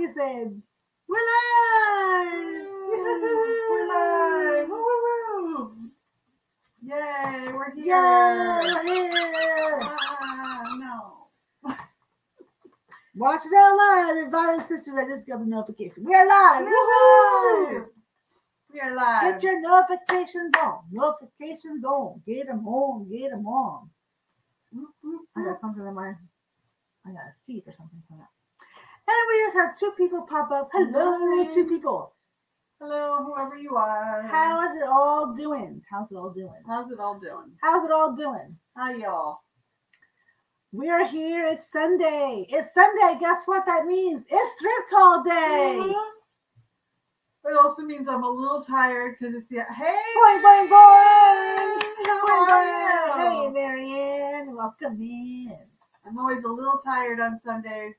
We're live! We're live. Woo, woo, woo. Yay, we're here. Yeah, we're here. Ah, no. Watch it out live. Invite sisters. I just got the notification. We're live. We're live. We are live. Get your notifications on. Notifications on. Get them on. Get them on. I got something in my, I got a seat or something for that. We just had two people pop up. Hello, Hi. two people. Hello, whoever you are. How is it all doing? How's it all doing? How's it all doing? How's it all doing? Hi, y'all. We're here. It's Sunday. It's Sunday. Guess what that means? It's thrift haul day. Uh-huh. It also means I'm a little tired because it's the hey. Boing, boing, boing. How Boing, are boing. Hey, you? Marianne. Welcome in. I'm always a little tired on Sundays.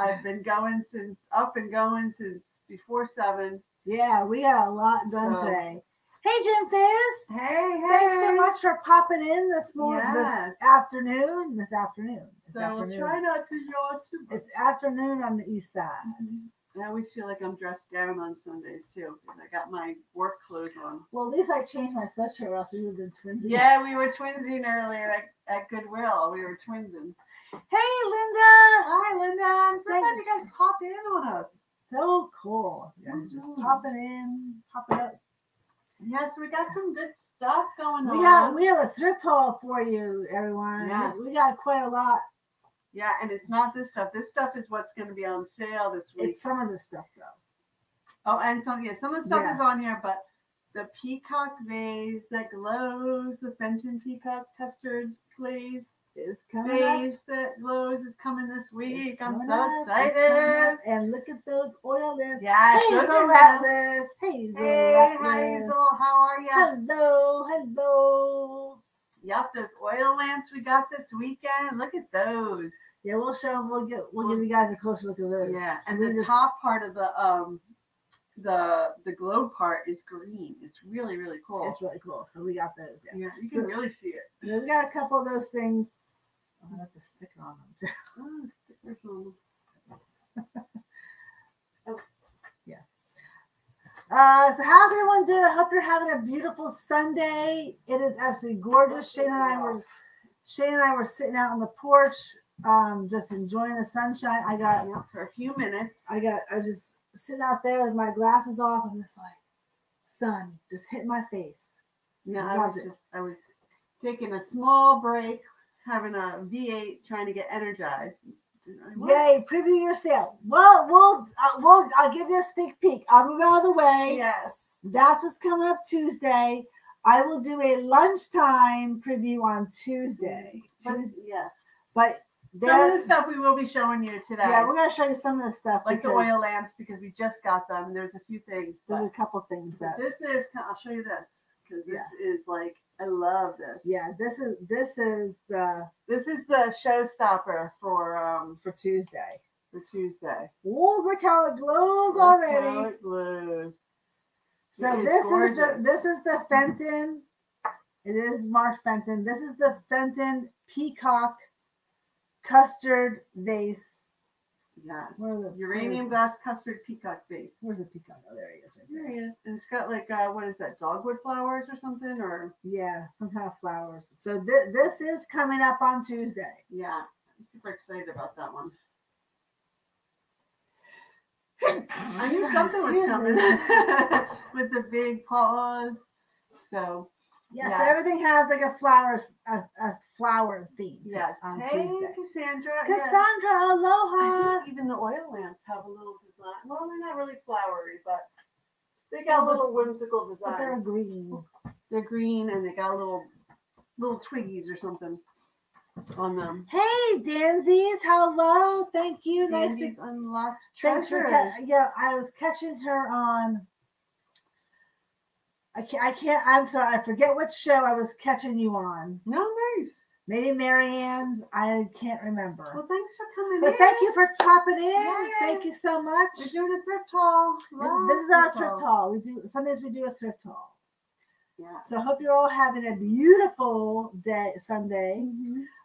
I've been going since up and going since before seven. Yeah, we got a lot done So- today. Hey, Jim Fizz. Hey, hey. Thanks so much for popping in this morning, Yes. this afternoon. This afternoon. This So afternoon. try not to yawn too much. It's afternoon on the east side. Mm-hmm. I always feel like I'm dressed down on Sundays too because I got my work clothes on. Well, at least I changed my sweatshirt, or else we would have been twins. Yeah, we were twinsing earlier at, at Goodwill. We were twinsing. Hey, Linda. Hi, Linda. I'm so glad you guys pop in on us. So cool. Yeah, just Mhm. popping in, popping up. Yes, we got some good stuff going on. We got we have a thrift haul for you, everyone. Yes. We got quite a lot. yeah, and it's not this stuff. This stuff is what's going to be on sale this week. It's some of the stuff though. Oh, and some yeah, some of the stuff Yeah. is on here, but the peacock vase that glows, the Fenton peacock custard glaze It's coming up. that glows is coming this week. It's I'm so up. Excited. And look at those oil lamps. Yeah, those Hazel. Atlas. Hazel Hey, Atlas. Hazel, how are you? Hello, hello. Yep, those oil lamps we got this weekend. Look at those. Yeah, we'll show them. We'll get. We'll give you guys a closer look at those. Yeah, and We the just- top part of the um the the globe part is green. It's really really cool. It's really cool. So we got those. Yeah. yeah, you can really see it. We got a couple of those things. Oh, I got the sticker on them too. Oh, there's some- Uh, so how's everyone doing? I hope you're having a beautiful Sunday. It is absolutely gorgeous. Shane and I were Shane and I were sitting out on the porch, um, just enjoying the sunshine. I got yeah, for a few minutes. I got I was just sitting out there with my glasses off. I'm just like, sun just hit my face. Yeah, I Loved was it. just I was taking a small break, having a V8, trying to get energized. Yay! Preview your sale. Well, we'll uh, we'll I'll give you a sneak peek. I'll move out of the way. Yes. That's what's coming up Tuesday. I will do a lunchtime preview on Tuesday. But, Tuesday, yeah. but Some of the stuff we will be showing you today. yeah, we're gonna show you some of the stuff. like the oil lamps because we just got them and there's a few things. There's a couple things that. this is I'll show you this because this is like I love this. Yeah, this is this is the This is the showstopper for um for Tuesday. for Tuesday. Oh, look how it glows Look how already. it glows. So It is this is the this is the Fenton. It is Mark Fenton. This is the Fenton Peacock Custard Vase. Yes. The Uranium glass custard peacock base. Where's the peacock? Oh, there he is, right There there. he is. And it's got like uh what is that, dogwood flowers or something? Or Yeah, some kind of flowers. So th- this is coming up on Tuesday. yeah. I'm super excited about that one. I knew something was coming with the big paws. So Yeah, Yeah. so everything has like a flowers, a, a flower theme yes. on hey Tuesday. Cassandra. yes. Cassandra, I aloha. even the oil lamps have a little design. Well, they're not really flowery, but they got a little whimsical But they're green. They're green and they got little little twiggies or something on them. Hey, Danzies, hello. Thank you. Nice to unlocked Thanks for treasures. yeah. I was catching her on. I can't. I can't. I'm sorry. I forget what show I was catching you on. No, nice. Maybe Marianne's. I can't remember. Well, thanks for coming But in. thank you for popping in. Thank you so much. We're This, doing a thrift haul. this is our thrift haul. We do sometimes We do a thrift haul. Yeah. So I hope you're all having a beautiful day Sunday.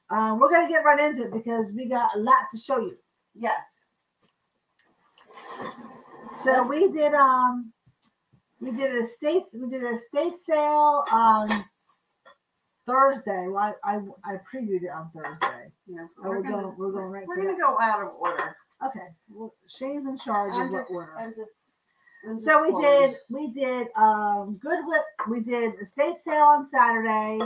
Um, we're gonna get right into it because we got a lot to show you. Yes. So we did um we did a state we did a state sale on Thursday. Well, I, I I previewed it on Thursday. Yeah, Oh, we're going we're going right We're gonna that. go out of order. Okay. Well Shane's in charge of I'm what just- order. I'm just- I'm So we did we did um Goodwill we did a state sale on Saturday.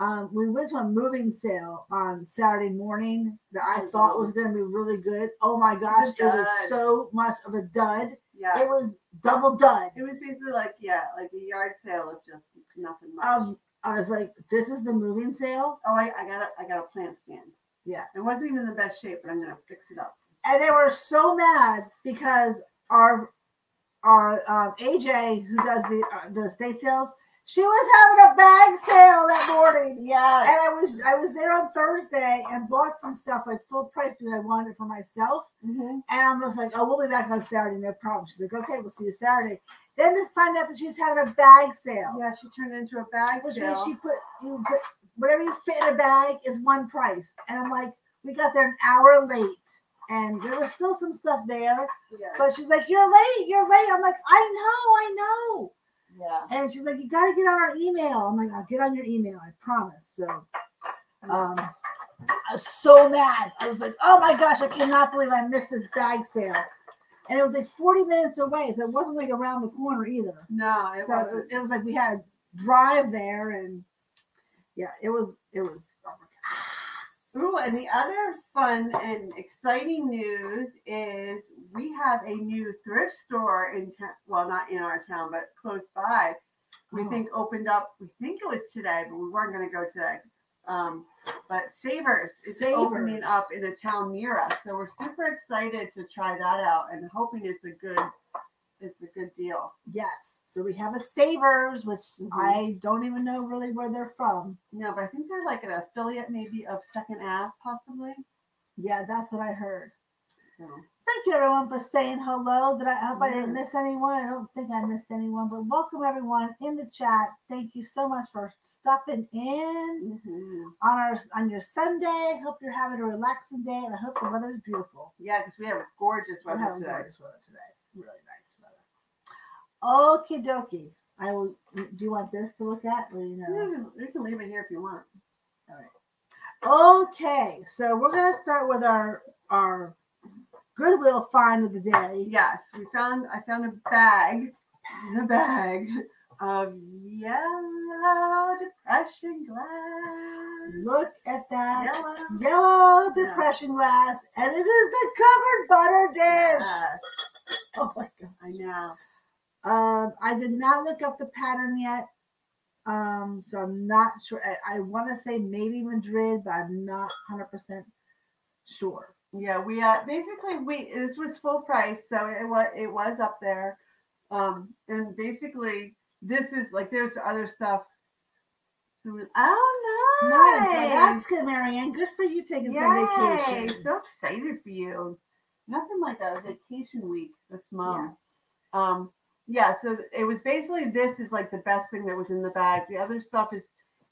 Um, we went to a moving sale on Saturday morning that I Oh, thought was going to be really good. Oh my gosh, it was so much of a dud. Yeah. It was double done. It was basically like yeah, like a yard sale of just nothing much. Um, I was like, this is the moving sale, oh, I, I got a I got a plant stand. Yeah. It wasn't even in the best shape, but I'm gonna fix it up. and they were so mad because our our um, AJ who does the uh, the state sales, she was having a bag sale that morning. Yeah. And I was I was there on Thursday and bought some stuff like full price because I wanted it for myself. hmm And I was like, oh, we'll be back on Saturday, no problem. She's like, okay, we'll see you Saturday. Then to find out that she was having a bag sale, Yeah, she turned it into a bag which sale. means she put you put whatever you fit in a bag is one price. And I'm like, we got there an hour late, and there was still some stuff there. yeah. But she's like, you're late, you're late. I'm like, I know, I know. Yeah. And she's like, you got to get on our email. I'm like, I'll get on your email, I promise. So, um, I was so mad. I was like, oh my gosh, I cannot believe I missed this bag sale. And it was like 40 minutes away, so it wasn't like around the corner either. No, it so wasn't. it, it was like we had to drive there, and yeah, it was it was. Ooh, and the other fun and exciting news is we have a new thrift store in town. Well, not in our town, but close by. We Oh. think opened up. We think it was today, but we weren't going to go today. Um, but Savers is opening up in a town near us, so we're super excited to try that out and hoping it's a good, it's a good deal. Yes, so we have a Savers, which Mhm. I don't even know really where they're from. No, but I think they're like an affiliate, maybe of Second Ave, possibly. Yeah, that's what I heard. So Thank you everyone for saying hello. Did I, hope I didn't miss anyone? I don't think I missed anyone, but welcome everyone in the chat. Thank you so much for stopping in mhm. on our on your Sunday. Hope you're having a relaxing day, and I hope the weather is beautiful. yeah, because we have gorgeous weather today. gorgeous weather today. Really nice weather. Okie dokie. I will. Do you want this to look at, or you know? You, just, you can leave it here if you want. All right. Okay, so we're gonna start with our our Goodwill find of the day. Yes, we found. I found a bag in a bag of yellow depression glass. Look at that Yellow. yellow Yeah. depression glass, and it is the covered butter dish. Yes, Oh my god! I know. Um, I did not look up the pattern yet, um, so I'm not sure. I, I want to say maybe Madrid, but I'm not 100 percent sure. Yeah, we uh, basically we this was full price, so it was it was up there, um, and basically this is like there's other stuff. Oh Nice. nice! Well, that's good, Marianne. Good for you taking some Yay! vacation. So excited for you. Nothing like a vacation week. That's mom. yeah. Um, yeah, so it was basically this is like the best thing that was in the bag. The other stuff is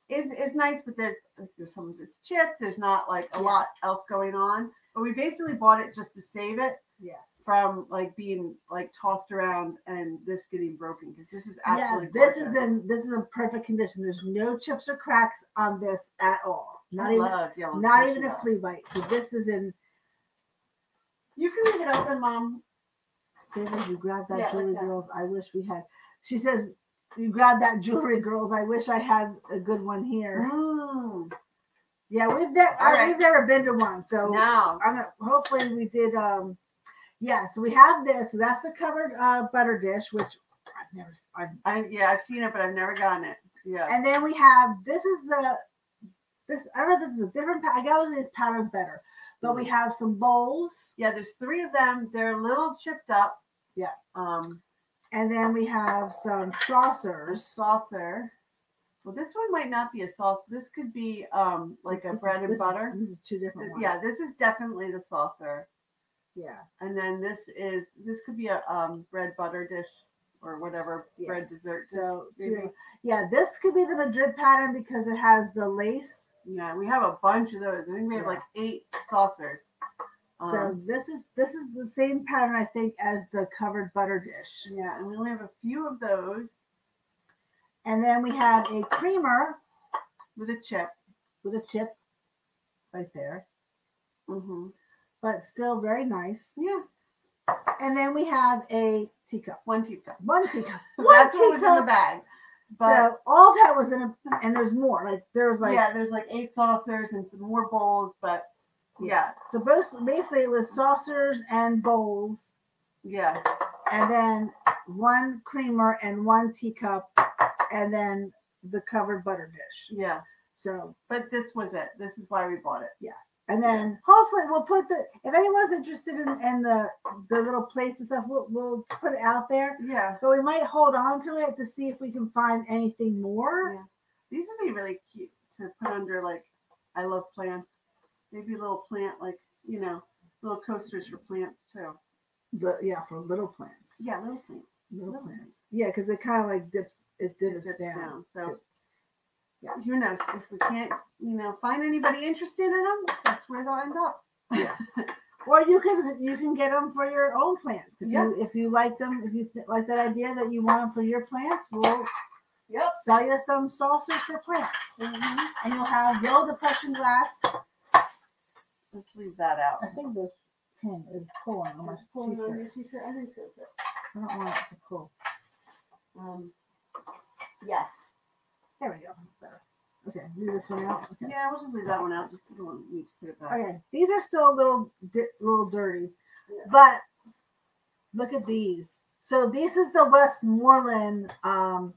is is nice, but there's there's some of it's chipped. There's not like a lot else going on. But we basically bought it just to save it Yes. from like being like tossed around and this getting broken because this is absolutely Yeah, this is in this is in perfect condition. There's no chips or cracks on this at all. Not I even not even a flea bite. So this is in You can leave it open, mom. Savers. You grab that Yeah, like jewelry, that. girls. I wish we had. She says, "You grab that jewelry, girls. I wish I had a good one here." Mm. Yeah, we've never All right. we've never been to one, so No. I'm gonna. Hopefully, we did. Um, yeah. So we have this. That's the covered uh, butter dish, which I've never. I've, I yeah, I've seen it, but I've never gotten it. Yeah. and then we have this is the this. I don't know. This is a different. I gotta these patterns better. But we have some bowls, Yeah, there's three of them. They're a little chipped up. Yeah. Um, and then we have some a saucers. saucer. Well, this one might not be a sauce. This could be um like a This is- bread and this is- butter. This is two different ones. Yeah, this is definitely the saucer. yeah. And then this is this could be a um bread butter dish or whatever Yeah. bread dessert. So two, yeah, this could be the Madrid pattern because it has the lace. yeah, we have a bunch of those. I think we have Yeah. like eight saucers. so Um, this is this is the same pattern I think as the covered butter dish. yeah, and we only have a few of those And then we have a creamer with a chip. with a chip right there, hmm but still very nice. Yeah, And then we have a teacup. one teacup. One teacup. One That's what was in the bag. But so all that was in a and there's more. Like there's like yeah, there's like eight saucers and some more bowls, but yeah, so both basically it was saucers and bowls, yeah, and then one creamer and one teacup, and then the covered butter dish. yeah. So But this was it. This is why we bought it. Yeah. And then hopefully we'll put the if anyone's interested in, in the the little plates and stuff, we'll we'll put it out there. Yeah. But we might hold on to it to see if we can find anything more. Yeah. These would be really cute to put under like I love plants. Maybe a little plant like, you know, little coasters for plants too. But yeah, for little plants. Yeah, little plants. Little Little plants. Yeah, because it kind of like dips it dips, Dips down. So Yeah. who knows if we can't, you know, find anybody interested in them, that's where they'll end up. Yeah. or you can you can get them for your own plants if Yeah. you if you like them if you th- like that idea that you want them for your plants we'll Yep. sell you some saucers for plants Mhm. and you'll have yellow depression glass Let's leave that out. i think this pin is pulling on my Pulling on t-shirt your t-shirt. I think so. Don't want it to pull Um, yeah. there we go that's better okay leave this one out okay Yeah, we'll just leave that one out. Just don't need to put it back. okay these are still a little di- little dirty Yeah. but look at these so this is the westmoreland um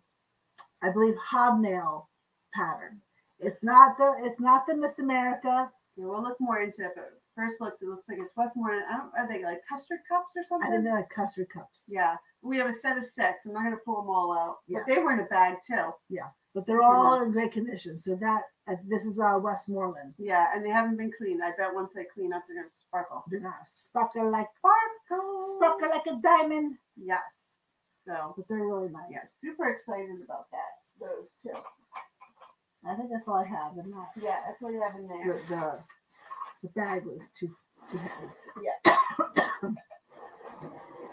i believe hobnail pattern it's not the it's not the miss america Yeah, we'll look more into it, but first looks, it looks like it's Westmoreland. I don't, are they like custard cups or i something? think they're like custard cups Yeah, we have a set of six. I'm not gonna pull them all out. Yeah. But they were in a bag too. Yeah. But they're all in great condition so that uh, this is uh westmoreland Yeah, and they haven't been cleaned. I bet once they clean up, they're gonna sparkle. they're not sparkle like Sparkle. sparkle like a diamond Yes. So but they're really nice yeah, super excited about that. Those two. i think that's all i have not Yeah, that's what you have in there. the the bag was too too heavy Yeah.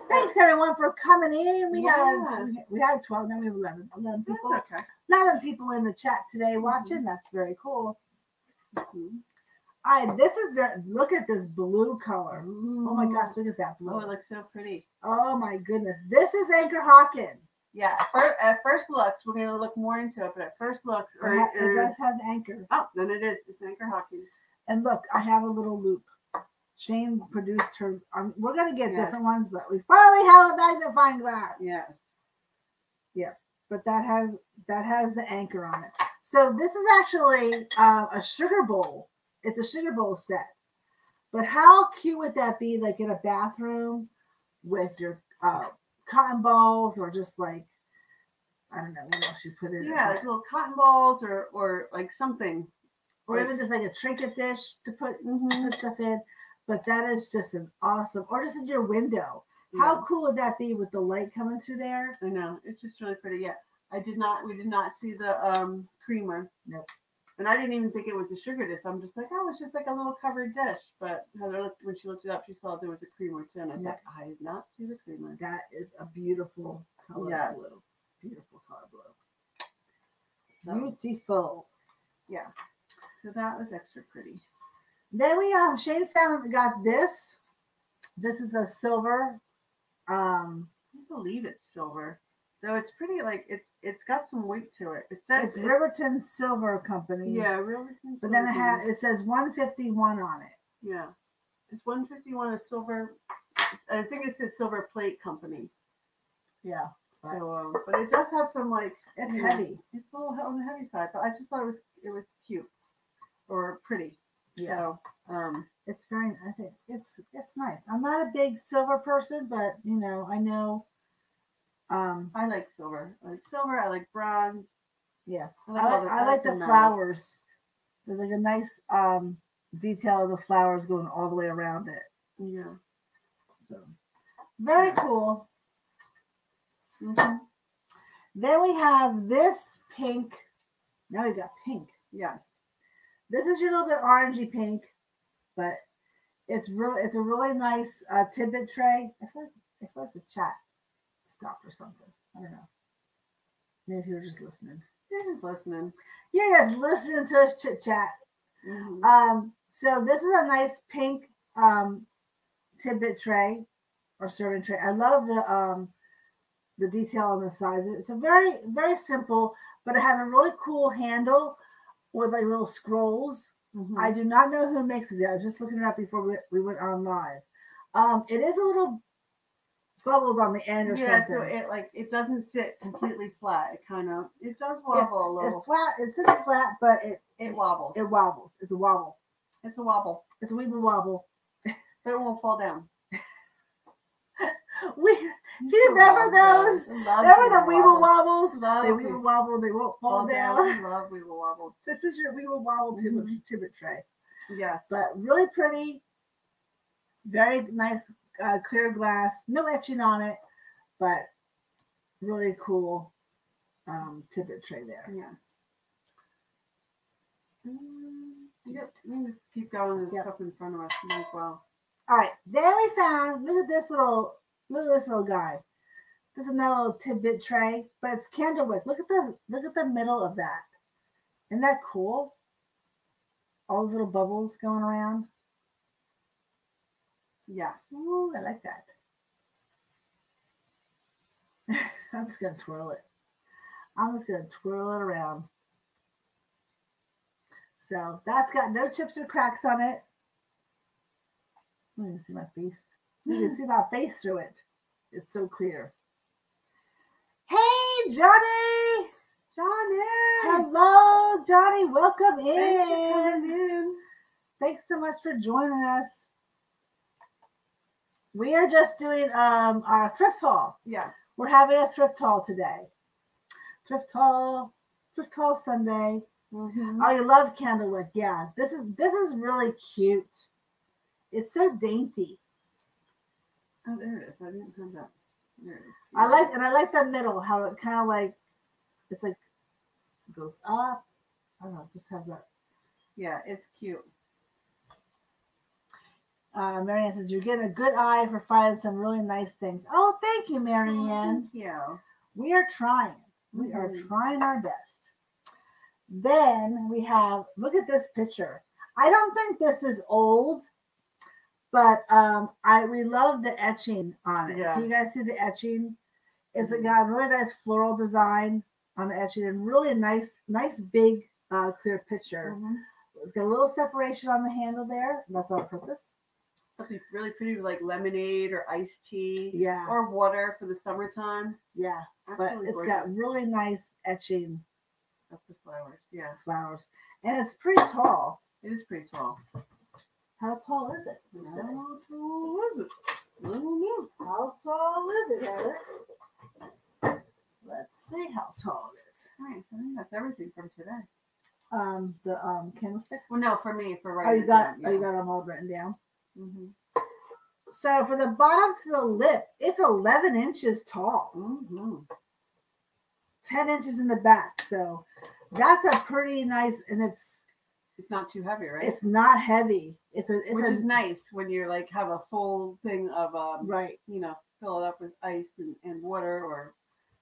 Thanks everyone for coming in. We Yeah. had we had 12, now we have 11. 11 people. Okay. 11 people in the chat today watching. That's very cool. Mhm. All right, this is very look at this blue color. Oh my gosh, look at that blue. Oh, it looks so pretty. Oh my goodness. This is Anchor Hocking. Yeah, at at first looks, we're gonna look more into it, but at first looks, or, It ha- it does have the anchor. oh, then it is. It's Anchor Hawkins. And look, I have a little loupe. Shane produced her. Um, we're gonna get Yes. different ones, but we finally have a magnifying glass. Yes. Yeah, but that has that has the anchor on it. So this is actually uh, a sugar bowl. It's a sugar bowl set. But how cute would that be, like in a bathroom with your uh, cotton balls, or just like I don't know what else you put in Yeah, like little cotton balls or or like something. Or even just like a trinket dish to put Mm-hmm. put stuff in. But that is just an awesome, or just in your window. How cool would that be with the light coming through there? I know it's just really pretty. Yeah, I did not. We did not see the um creamer. Nope. And I didn't even think it was a sugar dish. I'm just like, oh, it's just like a little covered dish. But Heather looked when she looked it up, she saw there was a creamer too, and I was Yeah. like, I did not see the creamer. That is a beautiful color Yes. blue. Beautiful color blue. So, Beautiful. So that was extra pretty. Then we um Shane found got this. This is a silver. Um I believe it's silver. Though it's pretty like it's it's got some weight to it. It says it's Riverton Silver Company. Yeah, Riverton. But then it has it says 151 on it. Yeah. It's 151 a silver. I think it says silver plate company. Yeah. Right. So, um, but it does have some like It's heavy. it's a little on the heavy side, but I just thought it was it was cute or pretty. Yeah. So, um, It's very I think it's it's nice. I'm not a big silver person, but you know, I know um I like silver. I like silver. I like bronze. yeah. I I like, the- I like the metals. flowers. There's like a nice um detail of the flowers going all the way around it. Yeah. So very cool. hmm Then we have this pink. Now we got pink. Yes. This is your little bit orangey pink, but It's real. It's a really nice uh, tidbit tray. I feel like I feel like the chat stopped or something. I don't know. Maybe you're just listening. You're just listening. You're just listening to us chit chat. Mhm. Um, so this is a nice pink um tidbit tray or serving tray. I love the um the detail on the sides. It's a very very simple, but it has a really cool handle with like little scrolls. Mhm. I do not know who makes it. I was just looking it up before we, we went on live. Um, it is a little bubbled on the end or yeah, something. Yeah, so it like it doesn't sit completely flat. It kind of it does it's, wobble a little. it's flat. It's it's flat, but it It wobbles. it wobbles. It's a wobble. It's a wobble, It's a weeble wobble. but it won't fall down. We do you remember those? Remember the weeble wobbles? Love They weeble wobble. They won't fall down. Love weeble wobbles. This is your weeble wobble Mhm. tidbit tray, Yes. but really pretty. Very nice, uh, clear glass. No etching on it, but really cool um, tidbit tray there. Yes. Mm, Yep. We can just keep going with Yep. stuff in front of us. As well. All right, then we found. Look at this little. Look at this little guy. This is another little tidbit tray, but it's candlewick. Look at the look at the middle of that. Isn't that cool? All those little bubbles going around. Yes. Ooh, I like that. I'm just gonna twirl it. I'm just gonna twirl it around. So that's got no chips or cracks on it. Let me see my face. You can see my face through it. It's so clear. Hey, Johnny! Johnny. Hello, Johnny. Welcome Thanks in. coming in. Thanks so much for joining us. We are just doing um, our thrift haul. Yeah. We're having a thrift haul today. Thrift haul, thrift haul Sunday. Mhm. Oh, you love candlewood. Yeah, this is this is really cute. It's so dainty. Oh, there it is. I didn't have that. There it is. I like and I like that middle, how it kind of like it's like goes up. I don't know, it just has that. Yeah, it's cute. Uh, Marianne says you're getting a good eye for finding some really nice things. Oh, thank you, Marianne. Thank you. We are trying. We are Mhm. trying our best. Then we have look at this picture. I don't think this is old, but um, I we love the etching on it. Yeah. Can you guys see the etching? It's Mhm. got a really nice floral design on the etching and really nice, nice big uh, clear picture. Mhm. It's got a little separation on the handle there. That's on purpose. Be really pretty with like lemonade or iced tea Yeah, or water for the summertime. yeah. Absolutely But it's got really nice etching That's the flowers. Yeah, flowers, and it's pretty tall. it is pretty tall. How tall is it? How tall is it? I don't know. How tall is it, Heather? Let's see how tall it is. Nice. I think that's everything from today. Um, the um candlesticks. Well, no, for me, for right oh, you got oh, you got them all written down. Mm-hmm. So for the bottom to the lip, it's 11 inches tall, Mm-hmm. 10 inches in the back. So that's a pretty nice, and it's It's not too heavy, right? it's not heavy. It's a it's Which a is nice when you're like have a full thing of um, right. you know, fill it up with ice and, and water or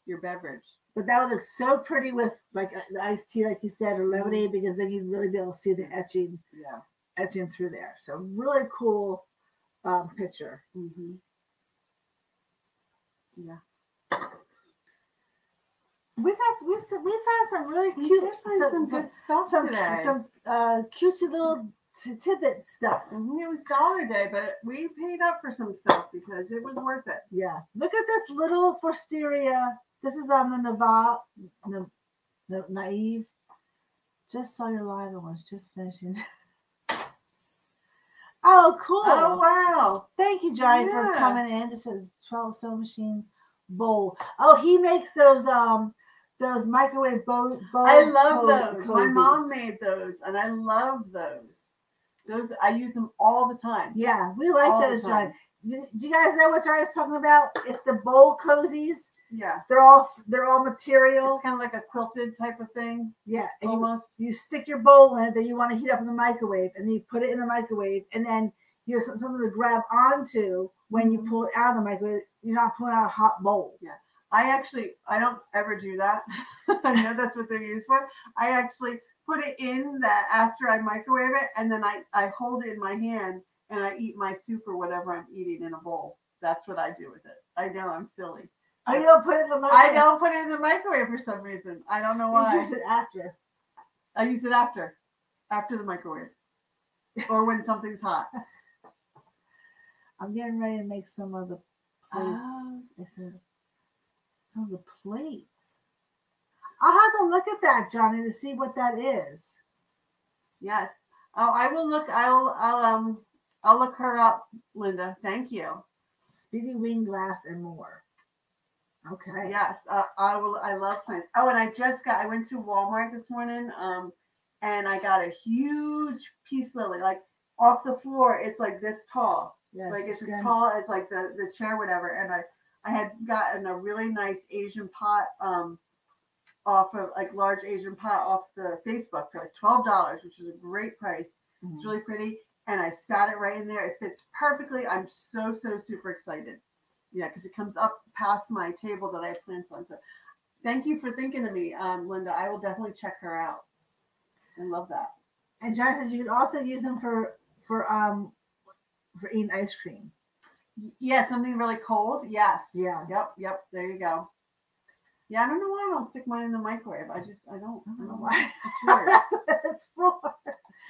your beverage. But that would look so pretty with like uh, the iced tea, like you said, Mm-hmm. or lemonade, because then you'd really be able to see the etching Yeah. etching through there. So really cool um, picture. Mm-hmm. Yeah. We got we we found some really cute find some good stuff some, today. some uh, cutesy little tidbit stuff. It was Dollar Day, but we paid up for some stuff because it was worth it. Yeah, look at this little Fostoria. This is on the Nava, na, na, naive. Just saw your live and was just finishing. oh, cool! Oh wow! Thank you, Johnny, for coming in. This is 12 sewing machine bowl. Oh, he makes those um those microwave bow. bow I love those. My mom made those, and I love those. Those I use them all the time. Yeah, we like All those, time. Do, do you guys know what Johnny's talking about? It's the bowl cozies. Yeah, They're all they're all material. it's kind of like a quilted type of thing, Yeah, and you, almost. you stick your bowl in it that you want to heat up in the microwave, and then you put it in the microwave, and then you some- something to grab onto when you Mhm. pull it out of the microwave. You're not pulling out a hot bowl. Yeah, I actually, I don't ever do that. I know that's what they're used for. I actually put it in that after I microwave it, and then I, I hold it in my hand and I eat my soup or whatever I'm eating in a bowl. That's what I do with it. I know I'm silly. You don't put it in the microwave. I don't put it in the microwave for some reason. I don't know You why. use it after. I use it after, after the microwave, or when something's hot. I'm getting ready to make some of the plates. Oh. Some of the plates. I'll have to look at that, Johnny, to see what that is. Yes. Oh, I will look. I'll. I'll. Um. I'll look her up, Linda. Thank you. Speedy wing glass and more. Okay. Yes, uh, I will. I love plants. Oh, and I just got. I went to Walmart this morning, um, and I got a huge peace lily, like off the floor. It's like this tall, Yeah, like it's as tall as like the the chair, whatever. And I I had gotten a really nice Asian pot, um, off of like large Asian pot off the Facebook for like twelve dollars, which is a great price. Mhm. It's really pretty. And I sat it right in there. It fits perfectly. I'm so, so super excited. Yeah, because it comes up past my table that I have plants on. So thank you for thinking of me, um, Linda. I will definitely check her out. I love that. And said you can also use them for for um for eating ice cream. Yeah, something really cold. Yes. Yeah. Yep. Yep. There you go. Yeah, I don't know why I don't stick mine in the microwave. I just, I don't. I don't know why. It's for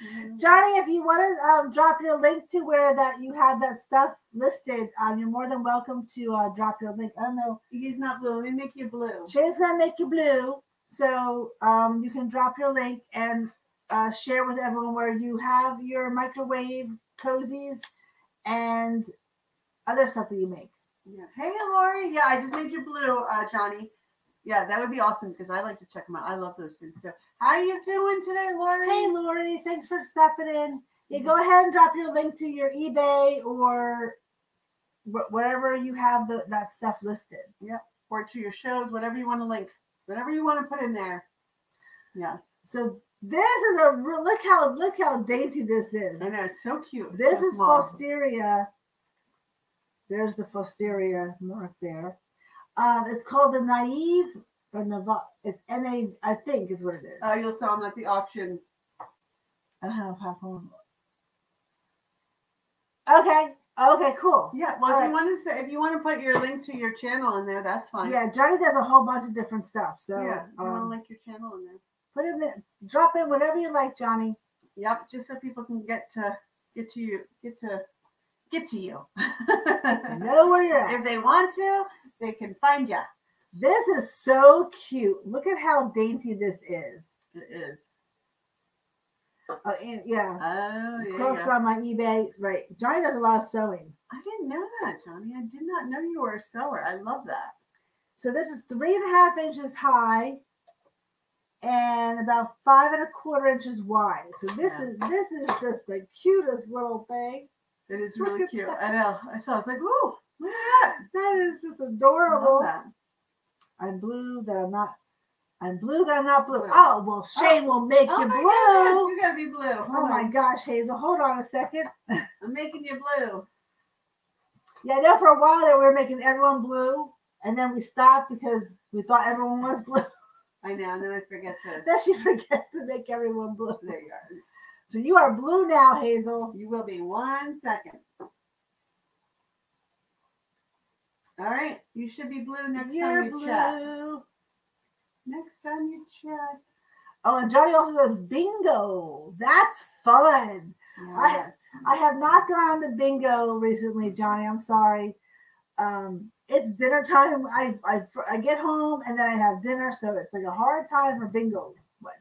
Mhm. Johnny, if you want to um, drop your link to where that you have that stuff listed, um, you're more than welcome to uh, drop your link. I don't know. He's not blue. Let me make you blue. Shay's gonna make you blue, so um, you can drop your link and uh, share with everyone where you have your microwave cozies and other stuff that you make. Yeah. Hey, Lori. Yeah, I just made you blue, uh, Johnny. Yeah, that would be awesome because I like to check them out. I love those things too. How are you doing today, Lori? Hey, Lori, thanks for stepping in. Yeah, go mm-hmm. ahead and drop your link to your eBay or wh- wherever you have the, that stuff listed. Yeah. Or to your shows, whatever you want to link, whatever you want to put in there. Yes, So this is a look how look how dainty this is. I know it's so cute. This is small. Fostoria. There's the Fostoria mark there. Um, it's called the Naive or Nava. It's N A. I think is what it is. Oh, you'll sell them at the auction. I don't have half on. Okay. Okay. Cool. Yeah. Well, All if right. you want to say, if you want to put your link to your channel in there, that's fine. Yeah, Johnny does a whole bunch of different stuff. So yeah. You want to um, link your channel in there? put in the drop in whatever you like, Johnny. Yep. Just so people can get to get to you, get to get to you. I know where you're at. if they want to, they can find you. This is so cute. Look at how dainty this is. It is. Oh, and, yeah. Oh, yeah. Quilts yeah. on my eBay. Right. Johnny does a lot of sewing. I didn't know that, Johnny. I did not know you were a sewer. I love that. So this is three and a half inches high and about five and a quarter inches wide. So this Yeah. is this is just the cutest little thing. It is really cute. that. I know. I saw. I was like, "Ooh, That is just that!" I adorable. that. I'm blue that I'm not. I'm blue that I'm not blue. Blue. Oh well, Shane will make Oh you my blue. goodness, you gotta be blue. Oh Hold my gosh, Hazel, hold on a second. I'm making you blue. Yeah, I know for a while there we were making everyone blue, and then we stopped because we thought everyone was blue. I know. And then I forget to. then she forgets to make everyone blue. There you are. So you are blue now, Hazel. You will be one second. All right. You should be blue next You're time you blue. check. Next time you check. Oh, and Johnny also does bingo. That's fun. I- Yes. I have not gone to bingo recently, Johnny. I'm sorry. Um, it's dinner time. I, I I get home and then I have dinner, so it's like a hard time for bingo. But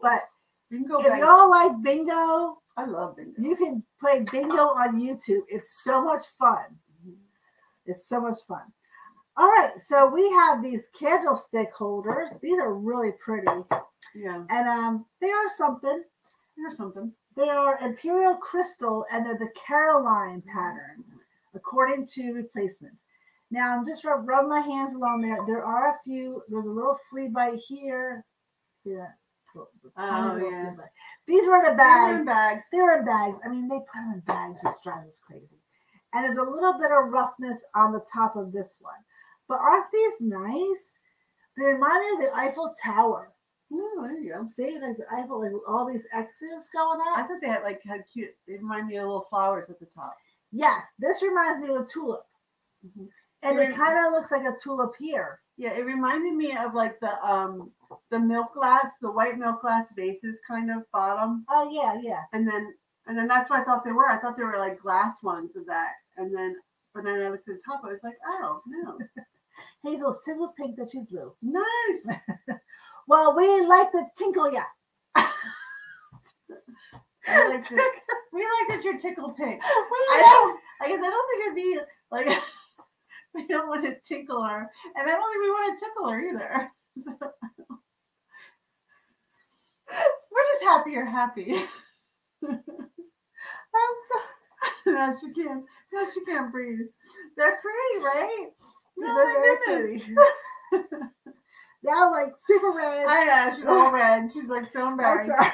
but bingo. if y'all like bingo, I love bingo. you can play bingo on YouTube. It's so much fun. It's so much fun. All right, so we have these candlestick holders. These are really pretty, Yeah. and um, they are something. Here's something. They are imperial crystal, and they're the Caroline pattern, according to replacements. Now I'm just rub, rubbing my hands along there. There are a few. There's a little flea bite here. See that? Oh, yeah. These were in a They're bag. in bags. They were in bags. I mean, they put them in bags, just drives us crazy. And there's a little bit of roughness on the top of this one. But aren't these nice? They remind me of the Eiffel Tower. Oh, there you go. See, like the Eiffel, like all these X's going up. I thought they had like had cute. They remind me of little flowers at the top. Yes, this reminds me of a tulip. Mhm. And Very- it kind of looks like a tulip here. Yeah, it reminded me of like the um the milk glass, the white milk glass vases kind of bottom, Oh, yeah, yeah. and then and then that's what I thought they were. I thought they were like glass ones of that, and then but then I looked at the top. I was like, oh no, Hazel's tinkle pink that she's blue. nice. Well, we like to tinkle ya. I like that. We like that you're tickle pink. I don't. I guess I don't think it'd be like we don't want to tinkle her, and I don't think we want to tickle her either. So, we're just happy you're happy. I'm so- now she can't. Now she can't breathe. They're pretty, right? No, They're very pretty. Now, like super red. I know she's all red. She's like so I'm embarrassed. sorry.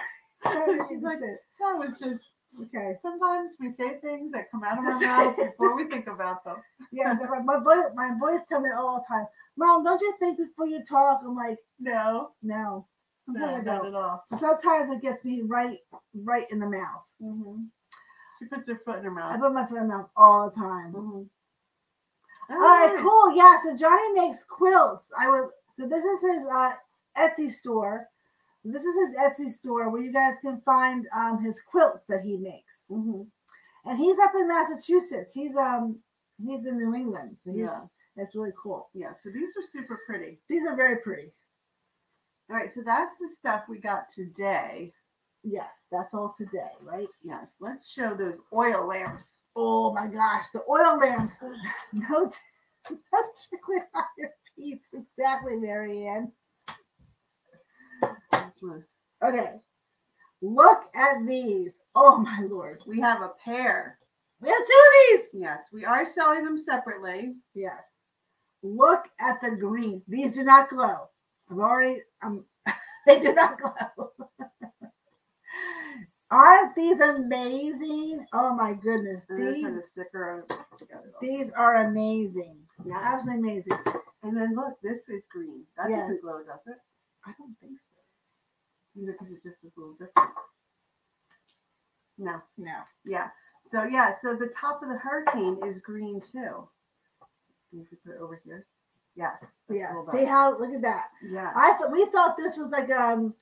I didn't mean She's like, sit. that was just. Okay. Sometimes we say things that come out of our mouths before we think about them. Yeah, my boy, my boys tell me all the time, Mom, don't you think before you talk? I'm like, No, no. no, not at all. Sometimes it gets me right, right in the mouth. hmm She puts her foot in her mouth. I put my foot in my mouth all the time. Mhm. All right, cool. Yeah, so Johnny makes quilts. I was so this is his uh, Etsy store. So this is his Etsy store where you guys can find um, his quilts that he makes. Mhm. And he's up in Massachusetts. He's um he's in New England, so he's Yeah, that's really cool. yeah. So these are super pretty. These are very pretty. All right, so that's the stuff we got today. Yes, that's all today, right? Yes, let's show those oil lamps. Oh my gosh, the oil lamps. No, no trickling on your peeps. Exactly, Marianne. Okay, look at these. Oh my lord, We have a pair. we have two of these. Yes, we are selling them separately. Yes. Look at the green. These do not glow. I've already. Um, they do not glow. Aren't these amazing? Oh my goodness, And these sticker. on- got it all. these are amazing. Yeah. Absolutely amazing. And then look, this is green. That Yeah. doesn't glow, does it? I don't think so. Because it just is a little different. No. No. Yeah. So yeah, so the top of the hurricane is green too. If you put it over here. Yes. Yeah. See how? Look at that. Yeah. I thought we thought this was like um,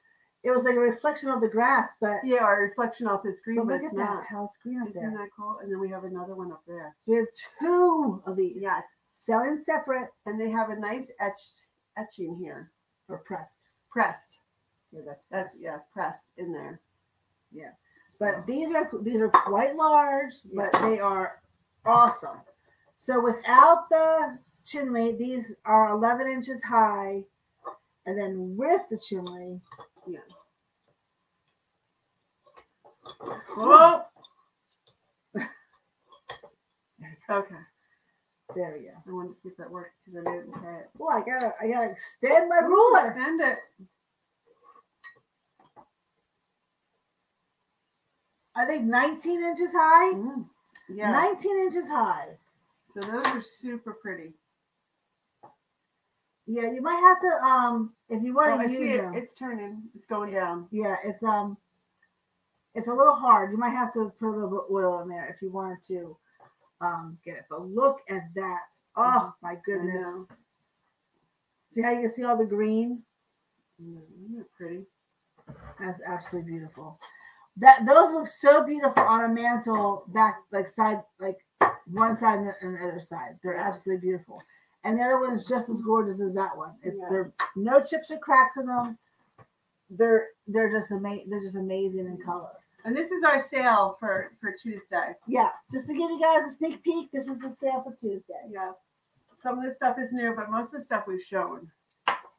it was like a reflection of the grass, but Yeah, our reflection off this green, but look at that how it's green up Isn't there. that cool? And then we have another one up there. So we have two of these. Yes. Selling separate And they have a nice etched etching here. or pressed. Pressed. Yeah, that's That's yeah, pressed in there. Yeah. So, But these are these are quite large, but they are awesome. So without the chimney, these are 11 inches high, and then with the chimney, yeah. Whoa. okay. there we go. I wanted to see if that worked because I didn't try it. Well, I gotta I gotta extend my ruler. Extend it. I think 19 inches high. Mm, Yeah. 19 inches high. So those are super pretty. Yeah, you might have to um if you want to use it. them. It's turning. It's going down. Yeah, it's um it's a little hard. You might have to put a little bit of oil in there if you wanted to um get it. But look at that. Oh my goodness. See how you can see all the green? Mm, Isn't that pretty? That's absolutely beautiful. That those look so beautiful on a mantle back like side like one side and the, and the other side. They're absolutely beautiful. And the other one is just as gorgeous as that one. It, Yeah. They're no chips or cracks in them. They're they're just amazing. They're just amazing in color. And this is our sale for for Tuesday. Yeah, just to give you guys a sneak peek, this is the sale for Tuesday. Yeah. Some of this stuff is new, but most of the stuff we've shown.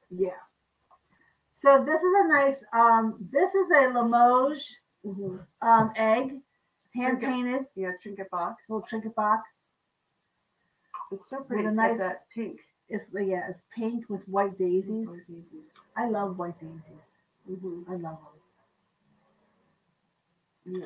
Yeah. So this is a nice. Um, this is a Limoges um egg, hand painted Yeah, trinket box. little trinket box. It's so pretty. a It's nice- that pink. It's yeah, it's pink with white daisies. Or daisies. I love white daisies. hmm I love them. Yeah.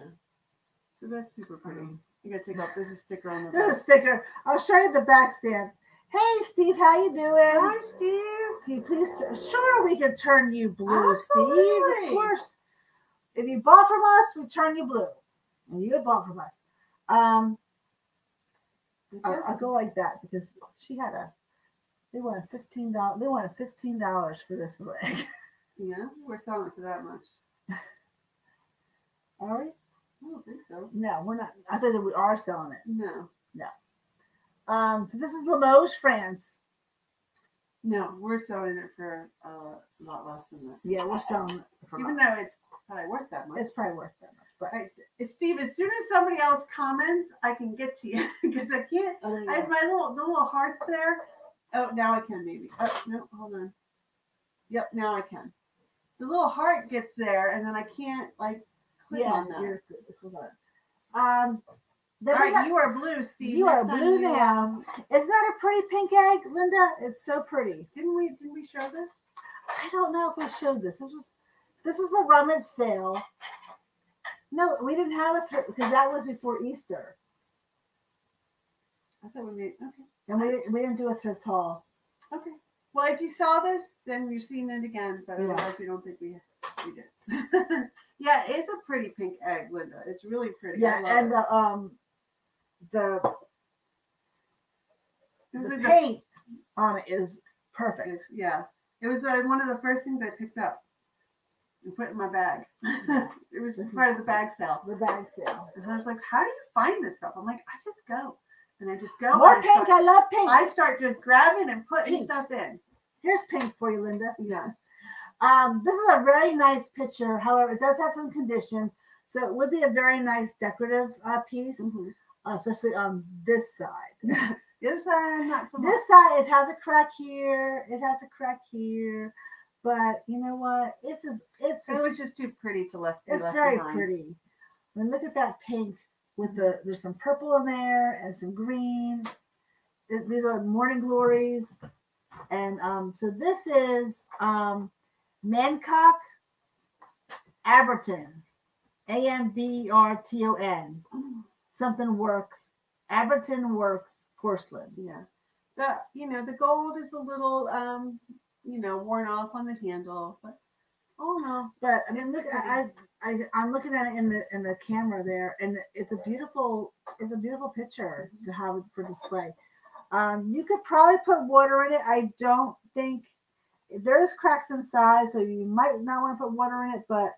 So that's super pretty. Um, You gotta take off. There's a sticker on the There's a sticker. I'll show you the back stamp. Hey, Steve, how you doing? Hi, Steve. Can you please? t- Sure, we can turn you blue, Steve. Of course. If you bought from us, we turn you blue. And you bought from us. Um, I'll, I'll go like that because she had a. They wanted fifteen dollars. They wanted fifteen dollars for this leg. Yeah, we're selling it for that much. Are we? I don't think so. No, we're not. I thought that we are selling it. No, No. Um, so this is Limoges, France. no, we're selling it for uh, a lot less than that. Yeah, we're selling it for. Even though it's probably worth that much. it's probably worth that much, Right, Steve, as soon as somebody else comments, I can get to you because I can't. oh, you I have my little the little hearts there. Oh, now I can maybe. Oh no, hold on. Yep, now I can. The little heart gets there, and then I can't like click yeah, on that. Hold on. Um, then All got- you are blue, Steve. You Next are blue you, now. um, Isn't that a pretty pink egg, Linda? It's so pretty. didn't we? Didn't we show this? I don't know if we showed this. This was this is the rummage sale. No, we didn't have it for, because that was before Easter, I thought we made. Okay. and we didn't, we didn't do a thrift haul. Okay. Well, if you saw this, then you're seeing it again. But Yeah. otherwise, we don't think we we did. yeah, it's a pretty pink egg, Linda. It's really pretty. Yeah, and it. the um the It was the a- paint on it is perfect. Yeah, it was uh, one of the first things I picked up and put in my bag. it was This part of the bag sale, The bag sale. and I was like, "How do you find this stuff?" I'm like, "I just go, and I just go." More I pink. Start, I love pink. I start just grabbing and putting Pink. stuff in. Here's pink for you, Linda. Yes. Um, this is a very nice picture. However, it does have some conditions, so it would be a very nice decorative uh, piece, Mhm. uh, especially on this side. The other side, not so much. this side, it has a crack here. It has a crack here, but you know what? It's just, it's It just, was just too pretty to left. it's left very behind. pretty. I mean, look at that pink with the there's some purple in there and some green. These are morning glories, and um, so this is um, Mancock Aberton, A M B R T O N. Something works. Aberton works porcelain. Yeah. The you know the gold is a little um you know worn off on the handle, but oh no, But I mean, look, I, I, I I'm looking at it in the in the camera there, and it's a beautiful, it's a beautiful picture to have for display. Um, you could probably put water in it. I don't think there's cracks inside, so you might not want to put water in it, but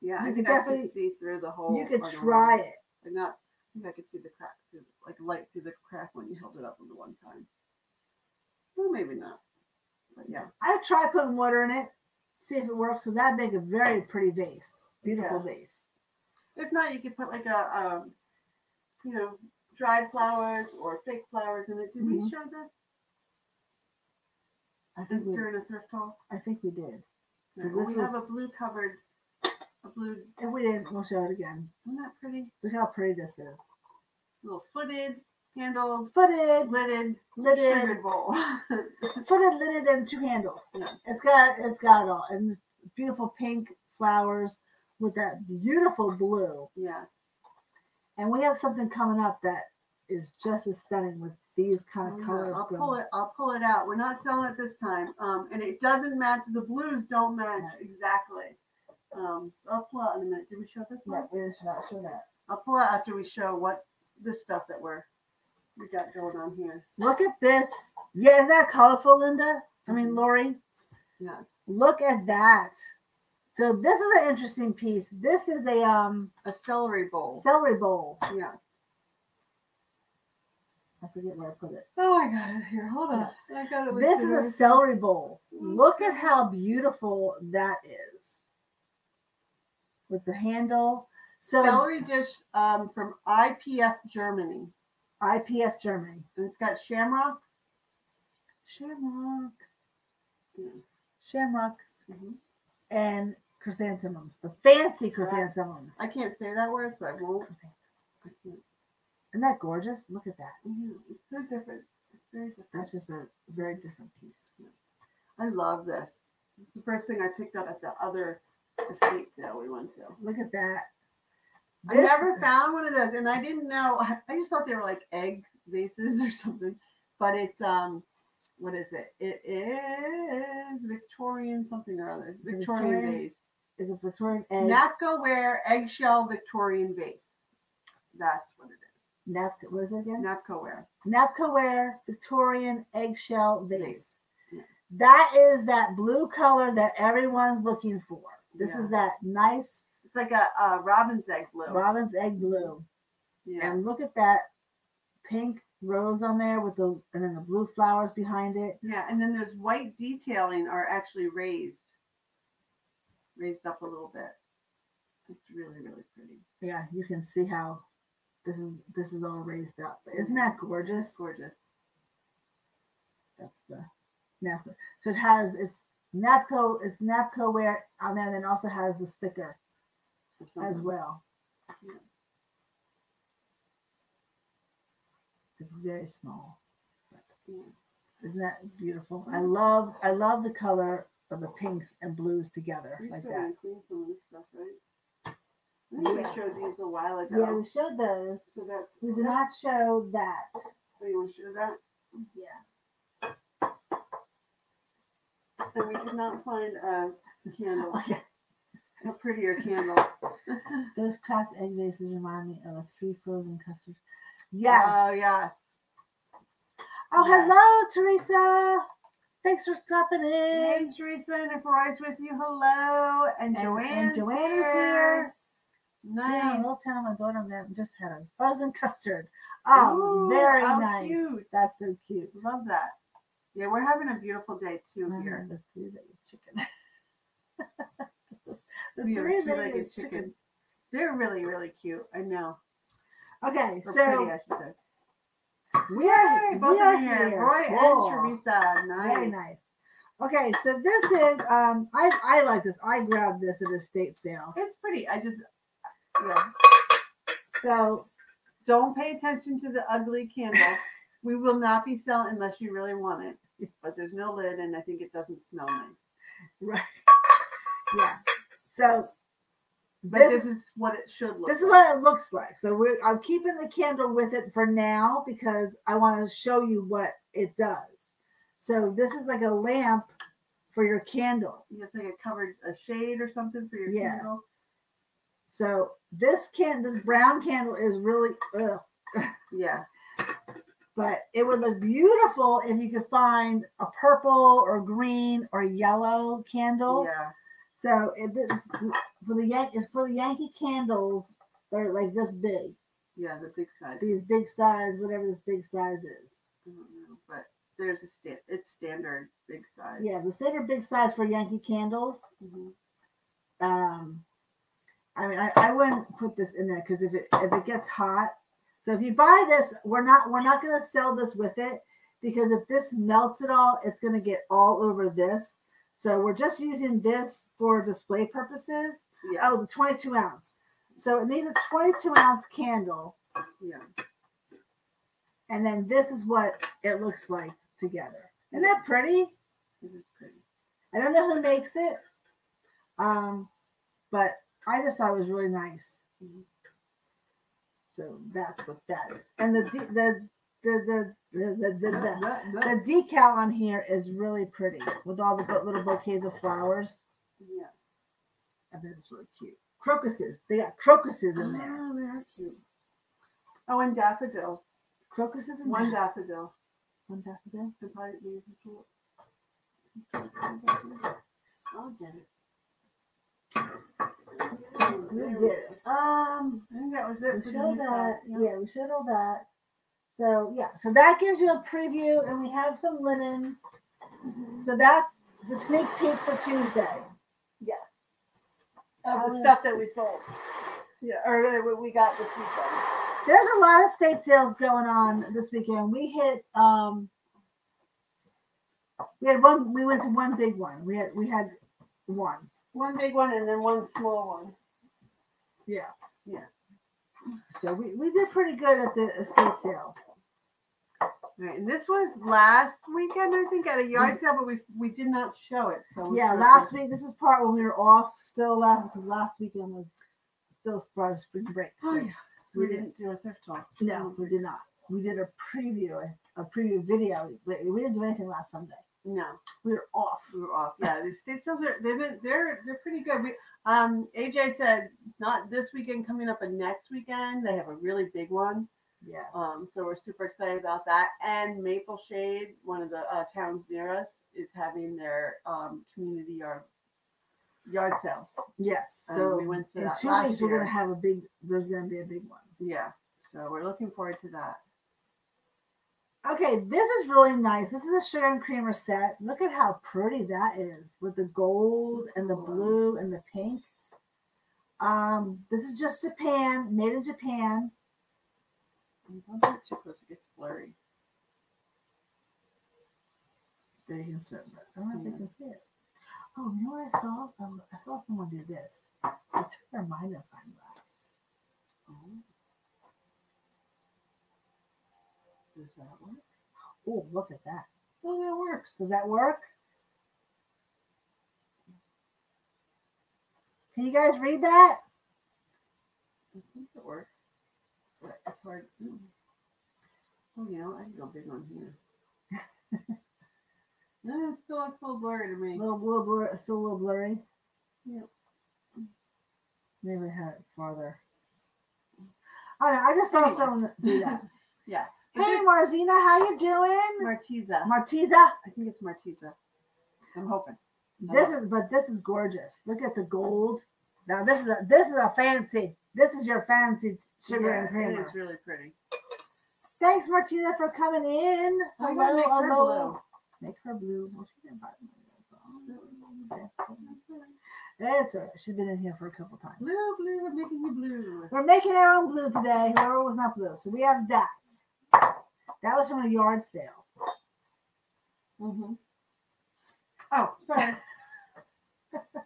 yeah, You I could think I definitely- could see through the whole. you could try it. Like not, I think I could see the crack, through, like light through the crack when you held it up on the one time. Well, maybe not, but yeah, I try putting water in it, see if it works. So that'd make a very pretty vase, beautiful vase. if not, you could put like a um, you know, dried flowers or fake flowers in it. Did we Mhm. show this I think we, during a thrift haul? I think we did. This we have a blue covered, a blue. If we didn't, we'll show it again. Isn't that pretty? Look how pretty this is. little footed, handled, Footed, lidded, lidded, sugared bowl. footed, lidded, and two handle. Yeah. It's got it's got it all and beautiful pink flowers with that beautiful blue. yes. And we have something coming up that is just as stunning with these kind Oh, of yeah, colors. I'll going. pull it. I'll pull it out. We're not selling it this time, um, and it doesn't match. The blues don't match exactly. Um, I'll pull we show this one? Yeah, we should not show that. I'll pull out after we show what this stuff that we're we got going on here. Look at this. Yeah, is that colorful, Linda? I mean, Mhm. Lori. Yes. Look at that. So this is an interesting piece. This is a um A celery bowl. celery bowl. yes. I forget where I put it. Oh, I got it here. Hold on. I got it. This is a celery bowl. Look at how beautiful that is. With the handle. So celery dish um, from IPF Germany, IPF Germany. and it's got shamrock. Shamrocks. Yes. Shamrocks Mhm. and chrysanthemums. The fancy chrysanthemums. I can't say that word, so I won't. Isn't that gorgeous? Look at that. Yeah, it's so different. It's very different. That's just a very different piece. I love this. It's the first thing I picked up at the other estate sale we went to. Look at that. I This- never found one of those, and I didn't know. I just thought they were like egg vases or something. But it's um, what is it? It is Victorian something or other. Victorian, Victorian vase. is a Victorian egg. Napco ware eggshell Victorian vase. That's what it is. Napco, what is it again? Napco ware. Napco ware Victorian eggshell vase. Vase, yes. That is that blue color that everyone's looking for. This Yeah. is that nice like a, a robin's egg blue. robin's egg blue. yeah. And look at that pink rose on there with the and then the blue flowers behind it. Yeah, and then there's white detailing are actually raised, raised up a little bit. It's really, really pretty. Yeah, you can see how this is this is all raised up. Isn't that gorgeous? Gorgeous. That's the Napco. So it has it's Napco it's Napco ware on there, and then also has the sticker as well. Yeah. It's very small. Yeah. Isn't that beautiful? I love I love the color of the pinks and blues together We like that. want to clean some of this stuff, right? We showed these a while ago. Yeah, we showed those. So that We did not show that. Oh, you want to show that? Yeah. And we did not find a candle. a prettier candle. Those cracked egg vases remind me of the three frozen custards. Yes. Oh yes. Oh, Yes. hello, Teresa. Thanks for stopping Hey in. Teresa, and if Roy's with you, hello. And, And- Joanne's and Joanne is here. here. See, Nice. little town, my daughter I just had a frozen custard. Oh, Ooh, very how nice. cute. That's so cute. Love that. Yeah, we're having a beautiful day too Mm, here. The three-legged chicken. the We three-legged two-legged chicken. chicken. They're really, really cute. I know. Okay, Or so pretty, I should say. we are, Yay, both we are here. here. Roy Cool. and Teresa. Nice. Very nice. Okay, so this is um I I like this. I grabbed this at a state sale. It's pretty. I just yeah. So Don't pay attention to the ugly candle. we will not be selling unless you really want it. But there's no lid, and I think it doesn't smell nice. right. Yeah. So But this, this, is what it should look. this is like. what it looks like. So we're I'm keeping the candle with it for now because I want to show you what it does. So this is like a lamp for your candle. It's like a covered a shade or something for your Yeah. candle. So this can this brown candle is really ugh, Yeah. but it would look beautiful if you could find a purple or green or yellow candle. Yeah. So it, for the Yan- it's for the Yankee candles. They're like this big, Yeah. The big size. these big size, whatever this big size is. I don't know, but there's a stand. It's standard big size. Yeah, the standard big size for Yankee candles. Mhm. Um, I mean, I, I wouldn't put this in there because if it if it gets hot, so if you buy this, we're not we're not gonna sell this with it because if this melts at all, it's gonna get all over this. So we're just using this for display purposes. Yeah. Oh, the 22 ounce. So it needs a 22 ounce candle, Yeah. and then this is what it looks like together. Isn't that pretty? It is pretty. I don't know who makes it, um, but I just thought it was really nice. Mhm. So that's what that is. And the the the the the, the, the, the, the decal on here is really pretty with all the little bouquets of flowers. Yeah. I bet it's really cute. Crocuses. They got crocuses in there. Oh, they are cute. Oh, and daffodils. Crocuses and One there. daffodil. One daffodil. Could probably be the tulips. I'll get it. We. Um, I think that was it. the showed that. Yeah, we all that. So yeah, so that gives you a preview, and we have some linens. So that's the sneak peek for Tuesday. Yeah. Of the stuff that we sold. Yeah, or we got this weekend. There's a lot of state sales going on this weekend. We hit um we had one we went to one big one. We had we had one. One big one and then one small one. Yeah. Yeah. So we, we did pretty good at the estate sale. Right, and this was last weekend, I think, at a yard sale, but we we did not show it. So Yeah, last week. This is part when we were off still last because last weekend was still part of spring break. So Oh yeah, so we we didn't do a thrift talk. no, we did not. We did a preview, a preview video. We, we didn't do anything last Sunday. No, We were off. we were off. Yeah, the state sales are they've been they're they're pretty good. We um AJ said not this weekend coming up, but next weekend they have a really big one. Yes. Um, so we're super excited about that. And Maple Shade, one of the uh, towns near us, is having their um, community yard yard sales. yes. and So we went to in that two weeks we're year. gonna have a big. There's gonna be a big one. Yeah, so we're looking forward to that. Okay, this is really nice. This is a sugar and creamer set. Look at how pretty that is with the gold and the blue and the pink. Um, this is just Japan, made in Japan. I don't do it too close; it gets blurry. They can see it. I don't know if you can see it. Oh, you know what I saw? Um, I saw someone do this. They took their magnifying glass. Oh. Does that work? Oh, look at that. Oh, that works. Does that work? Can you guys read that? I think it works. But it's hard. Mm. Oh, know, I can go big on here. no, it still a little blurry to me. A little, little blur, still a little blurry. Yep. Maybe I have it farther. I don't know. I just saw Anyway. someone do that. Yeah. hey, Marzina, how you doing? Martiza. Martiza. I think it's Martiza. I'm hoping. This is, but this is gorgeous. Look at the gold. Now this is a this is a fancy. This is your fancy sugar and Yeah, creamer. It is really pretty. Thanks, Martina, for coming in. Hello, gotta make her hello. blue. Make her blue. Well, she didn't buy that's all right. She's been in here for a couple times. Blue, blue, we're making you blue. We're making our own blue today. Whoever was not blue. So we have that. That was from a yard sale. Mm-hmm. Oh, sorry.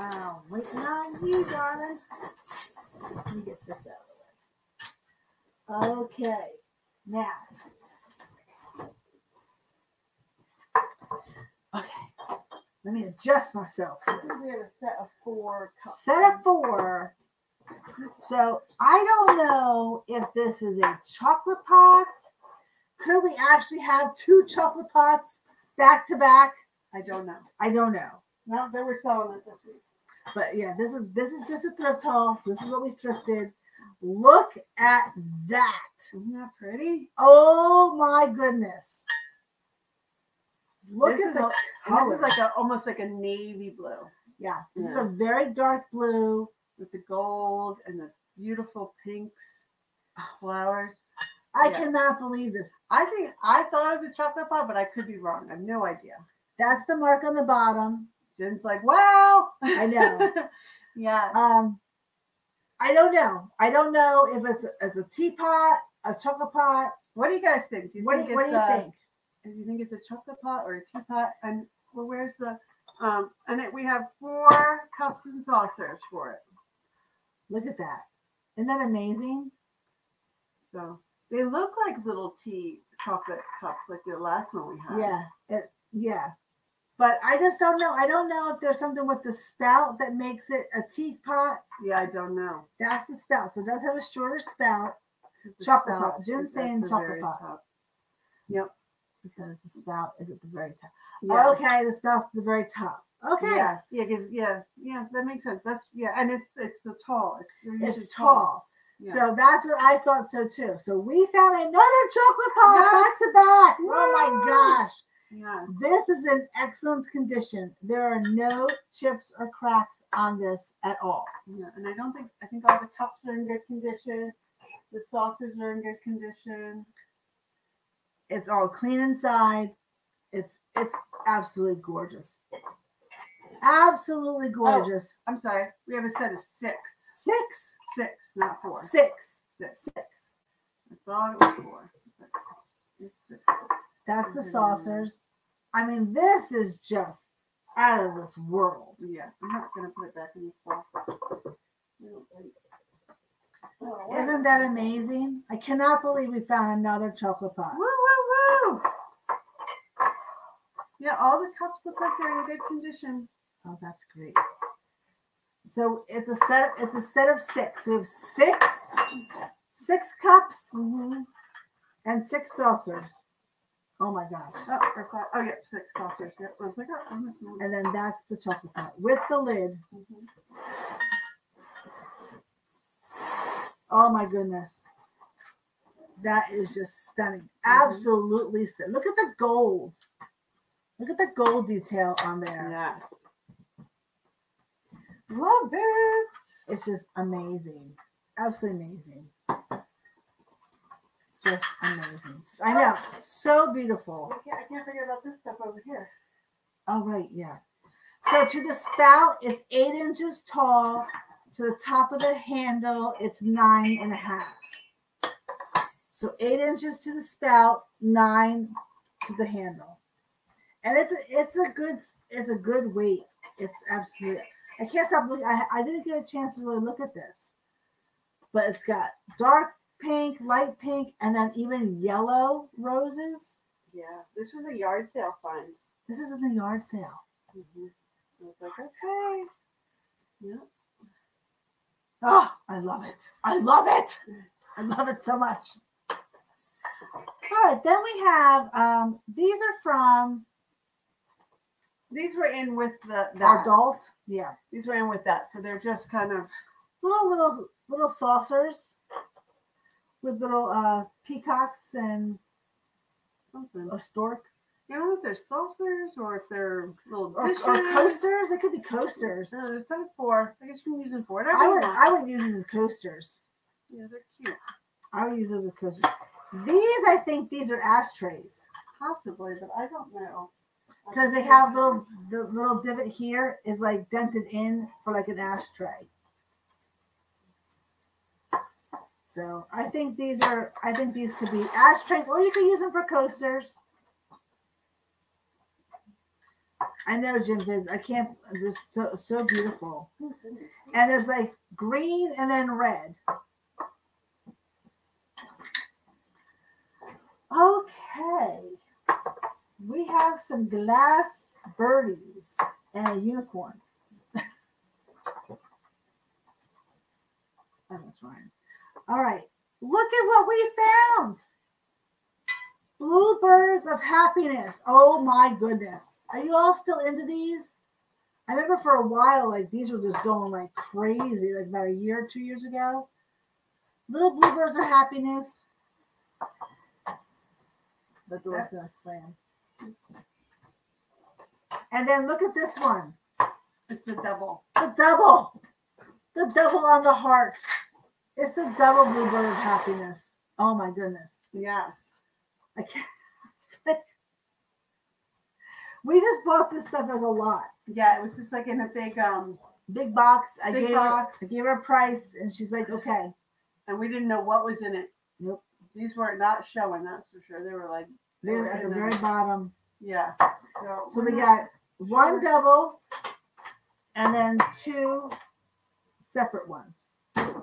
Oh, waiting on you, darling. Let me get this out of the way. Okay. Now. Okay. Let me adjust myself. I we have a set of four cups. Set of four. So I don't know if this is a chocolate pot. Could we actually have two chocolate pots back to back? I don't know. I don't know. No, they were selling it this week. But yeah, this is this is just a thrift haul. This is what we thrifted. Look at that. Isn't that pretty? Oh my goodness. Look This at the a- color. this is like a almost like a navy blue yeah, this is a very dark blue. with the gold and the beautiful pinks flowers. I Yeah. cannot believe this. I think I thought it was a chocolate pot, but I could be wrong. I have no idea. That's the mark on the bottom. Jen's like, wow. I know. yeah. Um, I don't know. I don't know if it's a, it's a teapot, a chocolate pot. What do you guys think? Do you What, think do- what do it's you a- think? Do you think it's a chocolate pot or a teapot? And well, where's the um? And it, we have four cups and saucers for it. Look at that. Isn't that amazing? So they look like little tea chocolate cups, like the last one we had. Yeah. It, yeah. But I just don't know. I don't know if there's something with the spout that makes it a teapot. Yeah, I don't know. That's the spout. So it does have a shorter spout The Chocolate spout pot. At saying chocolate pot. top. Yep. because the spout is at the very top. Yeah. Okay, the spout's at the very top. Okay. Yeah, yeah, because yeah, yeah, that makes sense. That's yeah, and it's it's the tall. It's, It's tall. Yeah. So that's what I thought so too. So we found another chocolate pot Yes. back to back. Oh my gosh. This is in excellent condition. There are no chips or cracks on this at all. yeah, and I don't think I think all the cups are in good condition. The saucers are in good condition. It's all clean inside. It's it's absolutely gorgeous. Absolutely oh, gorgeous. I'm sorry, we have a set of six, Six. six, not four. Six. Six. Six. I thought it was four. but It's six. That's the Mhm. saucers. I mean, this is just out of this world. Yeah, I'm not gonna put it back in this box. I don't think- where- Isn't that amazing? I cannot believe we found another chocolate pot. Woo, woo, woo. Yeah, all the cups look like they're in good condition. Oh, that's great. So it's a set. It's a set of six. We have six, six cups Mm-hmm. and six saucers. Oh my gosh! Oh, or five. oh, yeah, six saucers. I was like, oh, I'm missing one. And then that's the chocolate pot with the lid. Mhm. Oh my goodness, that is just stunning. Absolutely stunning. Look at the gold. Look at the gold detail on there. Yes. Love it. It's just amazing. Absolutely amazing. Just amazing. I know. So beautiful. I can't, I can't forget about this stuff over here. Oh, right. Yeah. So to the spout, it's eight inches tall. To the top of the handle, it's nine and a half. So eight inches to the spout, nine to the handle. And it's a, it's a good it's a good weight. It's absolutely I can't stop looking. I, I didn't get a chance to really look at this, but it's got dark pink, light pink, and then even yellow roses. Yeah, this was a yard sale find. This is in the yard sale. Mm-hmm. I was like, okay. Yeah. Oh, I love it. I love it. I love it so much. All right, then we have um these are from These were in with the that. adult. Yeah. These were in with that, so they're just kind of Little little little saucers with little uh peacocks and something. a stork. You don't know if they're saucers or if they're little Or, dishes. or coasters. They could be coasters. No, there's of four. I guess you can use them for whatever I would. I would use these as coasters. Yeah, they're cute. I would use those as coasters. These I think these are ashtrays. Possibly, but I don't know. because they have little the little divot here is like dented in for like an ashtray. So I think these are I think these could be ashtrays, or you could use them for coasters. I know Jim Viz. I can't. This is so so beautiful, and there's like green and then red. Okay, we have some glass birdies and a unicorn. Oh, that's Ryan. All right, look at what we found. Bluebirds of happiness. Oh my goodness. Are you all still into these? I remember for a while, like these were just going like crazy, like about a year or two years ago. Little bluebirds of happiness. The door's gonna slam. And then look at this one. It's a double. The double. The double on the heart. It's the double bluebird of happiness. Oh my goodness. Yes. I can't. like- we just bought this stuff as a lot. Yeah, it was just like in a big um, Big box. I Big gave box. her I gave her a price and she's like, okay. and we didn't know what was in it. Nope. These were not showing, that's for sure. They were like, They're at the very bottom. yeah. So, So we got one double and then two separate ones.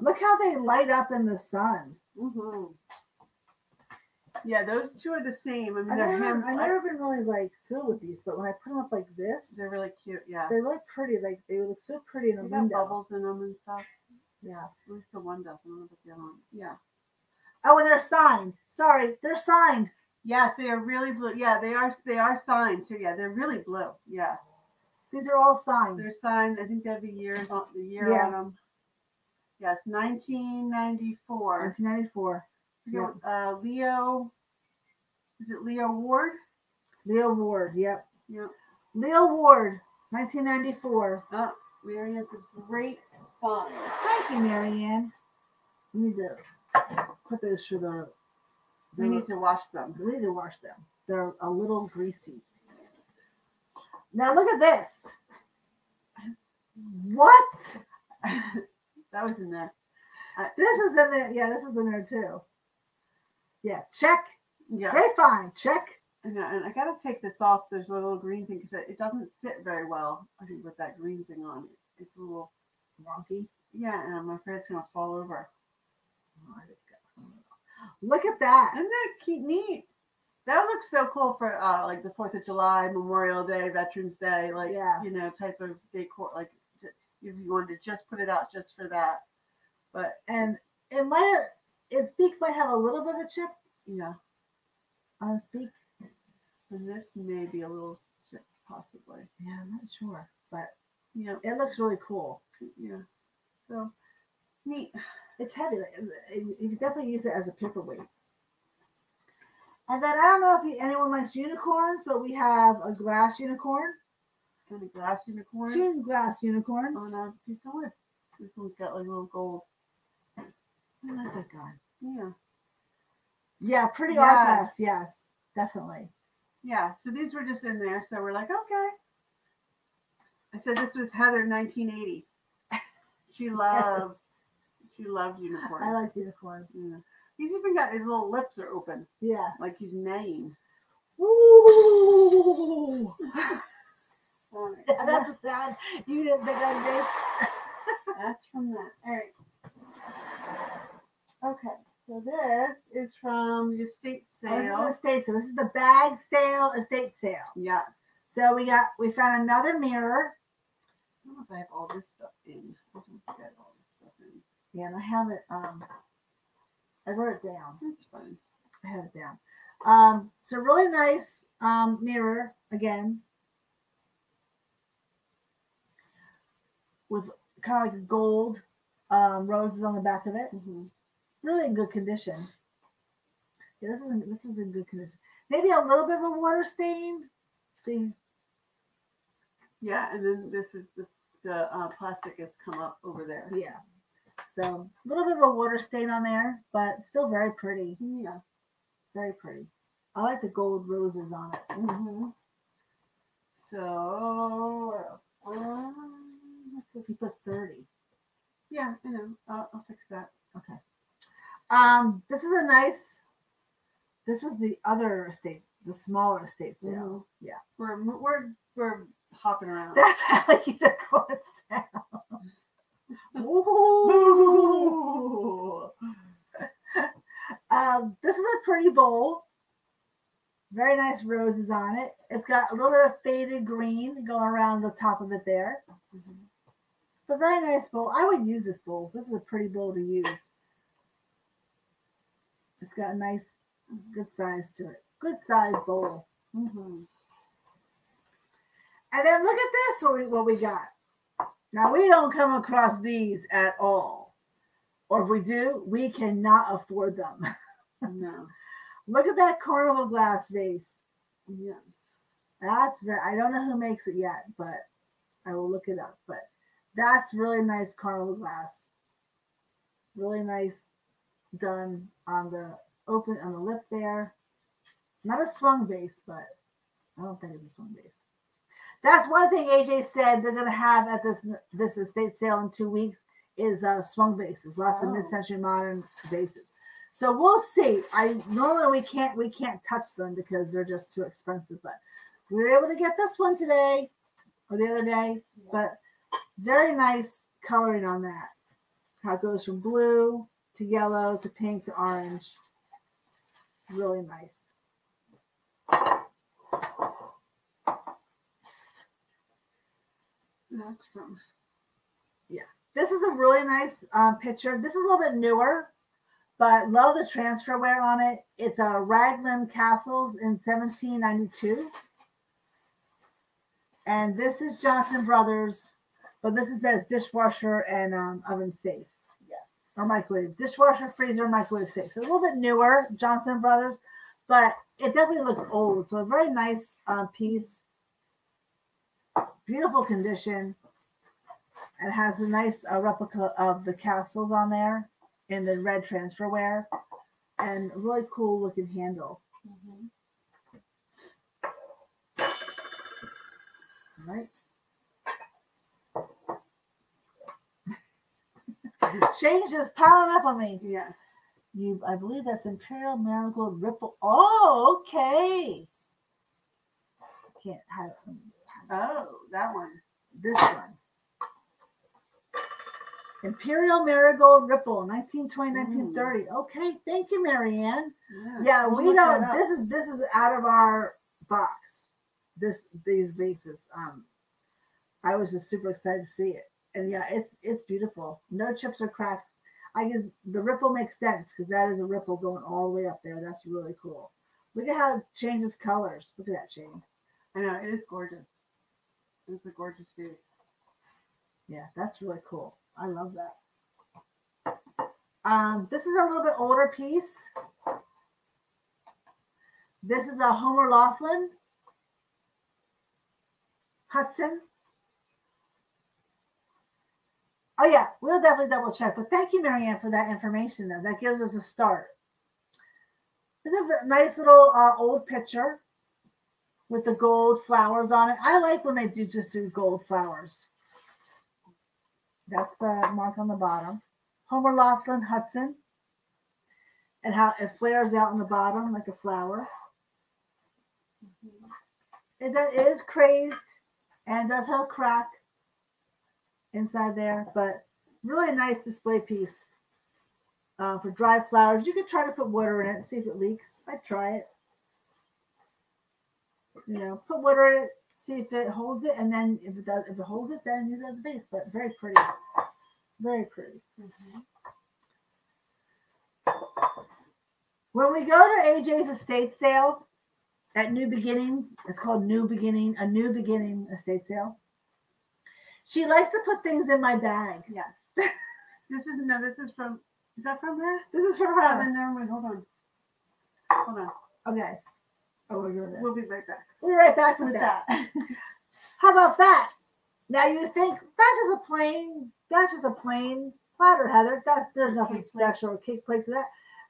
Look how they light up in the sun. Mm-hmm. Yeah, those two are the same. I mean, I they're never, hand, I never been really like thrilled with these, but when I put them up like this, they're really cute. Yeah. they look pretty. Like they look so pretty in the They got window. bubbles in them and stuff. Yeah. At least the one does. I don't know about the other one. Yeah. Oh, and they're signed. Sorry, they're signed. Yes, they are really blue. Yeah, they are. They are signed too. Yeah, they're really blue. Yeah, These are all signed. they're signed. I think they have the years on the year Yeah. on them. Yes, 1994. 1994. Yeah. Uh, Leo. Is it Leo Ward? Leo Ward. Yep. Yep. Leo Ward, 1994. Oh, Mary has a great find. Thank you, Marianne. We need to put those for the. We need to wash them. We need to wash them. They're a little greasy. Now look at this. What? that was in there. This is in there. Yeah, this is in there too. Yeah, check. Yeah. Great find. Check. And, I- and I gotta take this off. There's a little green thing because it, it doesn't sit very well. I think with that green thing on it, it's a little Wonky. yeah. And I'm afraid it's gonna fall over. Oh, I just got some. Look at that. Isn't that keep neat? That looks so cool for uh, like the Fourth of July, Memorial Day, Veterans Day, like Yeah. you know, type of decor. Like if you wanted to just put it out just for that, but And it might have, its beak might have a little bit of a chip yeah, on its beak. and this may be a little chip possibly. Yeah, I'm not sure, but you know, it looks really cool. yeah. So neat. It's heavy. Like, You could definitely use it as a paperweight. And then I don't know if you, anyone likes unicorns, but we have a glass unicorn, Kind of glass unicorn. two glass unicorns. Oh no, piece of wood. This one's got like a little gold. I like that guy. Yeah. Yeah, pretty art Yes. glass. Yes, definitely. Yeah. So these were just in there. So we're like, okay. I said this was Heather 1980. She loves she loves unicorns. I like unicorns. Yeah. He's even got his little lips are open, Yeah. like he's neighing. Ooh. All right. That's a sound you didn't think I'd make. That's from that. All right. Okay. So this is from the estate Oh, This is the sale. estate sale. This is the bag sale, estate sale. Yes. So we got we found another mirror. I don't know if I have all this stuff in. I don't get all this stuff in. Yeah, and I have it. Um, I wrote it down. That's fine. I have it down. Um, so really nice um mirror again with kind of like gold um roses on the back of it. Mm-hmm. Really in good condition. Yeah, this is in, this is in good condition. Maybe a little bit of a water stain. See, Yeah, and then this is the the uh, plastic has come up over there. yeah. So a little bit of a water stain on there, but still very pretty. Yeah. Very pretty. I like the gold roses on it. Mm-hmm. So where else? Um, You this? put 30. Yeah, I know. I'll, I'll fix that. Okay. Um, this is a nice. This was the other estate, the smaller estate sale. Mhm. Yeah. We're we're we're hopping around. That's how unicorn sounds. Ooh. um, this is a pretty bowl. Very nice roses on it. It's got a little bit of faded green going around the top of it there. Mhm. But very nice bowl. I would use this bowl. This is a pretty bowl to use. It's got a nice, good size to it. Good size bowl. Mm -hmm. And then look at this, what we, what we got. Now, we don't come across these at all. Or if we do, we cannot afford them. No. look at that carnival glass vase. Yes. That's very, I don't know who makes it yet, but I will look it up. But that's really nice carnival glass. Really nice done on the open, on the lip there. Not a swung vase, but I don't think it's a swung vase. That's one thing AJ said they're going to have at this this estate sale in two weeks is uh, swung vases, lots of Oh. mid-century modern bases. So we'll see. I normally we can't we can't touch them because they're just too expensive, but we were able to get this one today or the other day. But very nice coloring on that. How it goes from blue to yellow to pink to orange. Really nice. That's from. Yeah. This is a really nice um, picture. This is a little bit newer, but love the transfer ware on it. It's a Raglan Castles in 1792. And this is Johnson Brothers, but this is says dishwasher and um, oven safe. Yeah. Or microwave. Dishwasher, freezer, microwave safe. So a little bit newer, Johnson Brothers, but it definitely looks old. So a very nice um, piece. Beautiful condition. It has a nice uh, replica of the castles on there in the red transferware and a really cool looking handle. Mhm. All right. Change is piling up on me. Yes. You, I believe that's Imperial Marigold Ripple. Oh, okay. Can't have Oh, that one. this one. Imperial Marigold Ripple, 1920, Mm. 1930. Okay, thank you, Marianne. Yeah, Yeah, we don't. This is this is out of our box. This these vases. Um, I was just super excited to see it, and yeah, it's it's beautiful. No chips or cracks. I guess the ripple makes sense because that is a ripple going all the way up there. That's really cool. Look at how it changes colors. Look at that Shane. I know it is gorgeous. It's a gorgeous vase. Yeah, that's really cool. I love that. Um, this is a little bit older piece. This is a Homer Laughlin Hudson. Oh yeah, we'll definitely double check. But thank you, Marianne, for that information. Though that gives us a start. It's a nice little uh, old picture with the gold flowers on it. I like when they do just do gold flowers. That's the mark on the bottom. Homer Laughlin Hudson. And how it flares out on the bottom like a flower. It it is crazed and does have a crack inside there, but really nice display piece uh, for dry flowers. You could try to put water in it and see if it leaks. I'd try it. You know, put water in it, see if it holds it, and then if it does, if it holds it, then use it as a base. But very pretty, very pretty. When we go to AJ's estate sale at New Beginning, it's called New Beginning, a New Beginning estate sale. She likes to put things in my bag. Yes. this is no. This is from. Is that from her? This is for Oh, her. then never mind. Hold on. Hold on. Okay. Oh, we're doing this. We'll be right back We'll be right back with with that. that. How about that? Now you think that's just a plain, that's just a plain platter, Heather. That's there's nothing Cake plate. special or cake plate to that.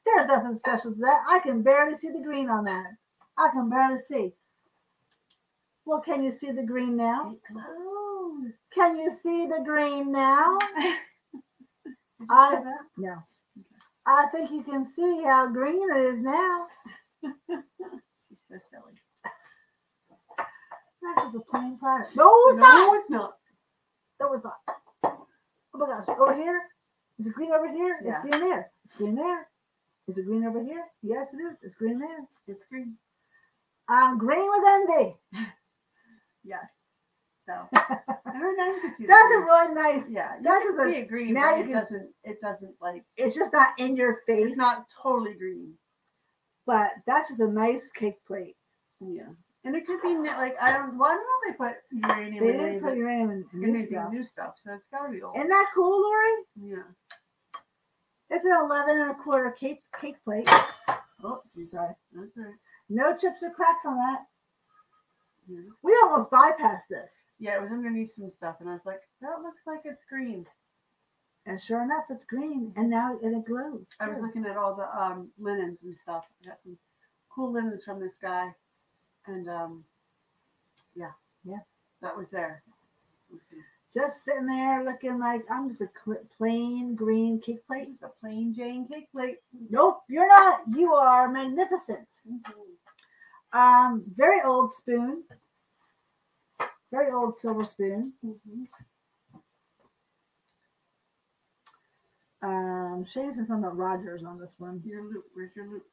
There's nothing special to that. I can barely see the green on that. I can barely see. Well, can you see the green now? Oh. Can you see the green now? I- No. I think you can see how green it is now. She's so silly. That's a plain platter. No, it's no, not. it's not. That was not. Oh my gosh. Over here? Is it green over here? Yeah. It's green there. It's green there. Is it green over here? Yes, it is. It's green there. It's green. I'm green with envy. Yes. So every time you see That's a really nice. yeah. That's just a- green, now you it can- doesn't. It doesn't like. It's just not in your face. It's not totally green. But that's just a nice cake plate. Yeah. And it could be like I don't. Well, I don't know if they put uranium They in didn't put uranium in new stuff. new stuff, so it's gotta be old. Isn't that cool, Lori? yeah. It's an 11 and a quarter cake cake plate. Oh, I'm sorry. that's right. No chips or cracks on that. Yeah. We almost bypassed this. yeah, it was underneath some stuff, and I was like, that looks like it's green. And sure enough, it's green. And now and it glows. I was looking at all the um, linens and stuff. I got some cool linens from this guy, and um, yeah, Yeah. that was there. Just sitting there looking like I'm just a plain green cake plate. The plain Jane cake plate. Nope, you're not. You are magnificent. Um, very old spoon. Very old silver spoon. Mhm. Um, Shay says something about Rogers on this one. Your loupe. Where's your loupe?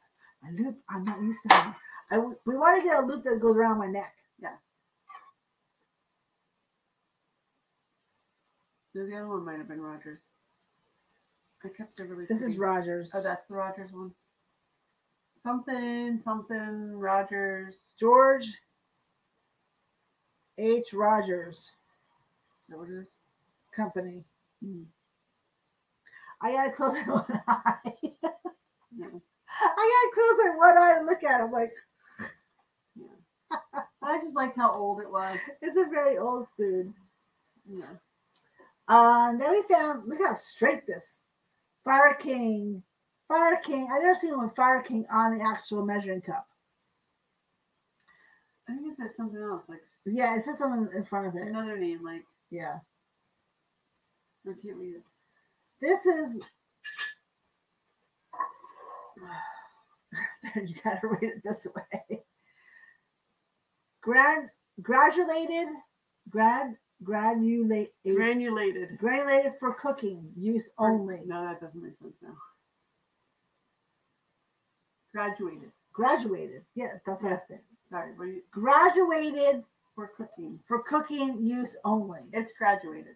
My loupe, I'm not used to that. I, we want to get a loupe that goes around my neck. Yes. So the other one might have been Rogers. I kept everybody. This is Rogers. Oh, that's the Rogers one. Something, something, Rogers. George H. Rogers Is that what it is? Company. Mm. I gotta close my one eye. No. I gotta close my one eye and look at it. I'm like, I just liked how old it was. it's a very old spoon. Yeah. Um, then we found, look how straight this Fire King, Fire King. I never seen one Fire King on the actual measuring cup. I think it said something else, like Yeah, it says something in front of it. another name, like Yeah, I can't read it. this is. you gotta read it this way. Grad, gradulated, grad, granulate Granulated. granulated for cooking use only. No, that doesn't make sense now. Graduated. Graduated. Yeah, that's what I said. Sorry, were you, Graduated for cooking. for cooking use only. It's graduated.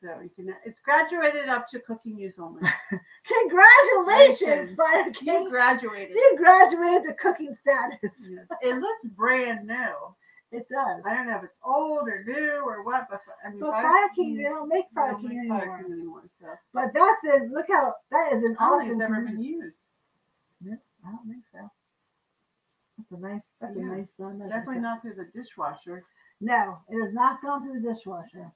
So you can it's graduated up to cooking use only. Congratulations. Fire You King. graduated. You graduated the cooking status. Yes. It looks brand new. It does. I don't know if it's old or new or what, but I mean, But Fire King, they don't make Fire don't King make anymore. Fire King anymore. So But that's it. Look how that is an I awesome. it's ever condition. been used. I don't think so. That's a nice. That's Yeah. a nice. Uh, measuring Definitely not through the dishwasher. No, it is not going through the dishwasher.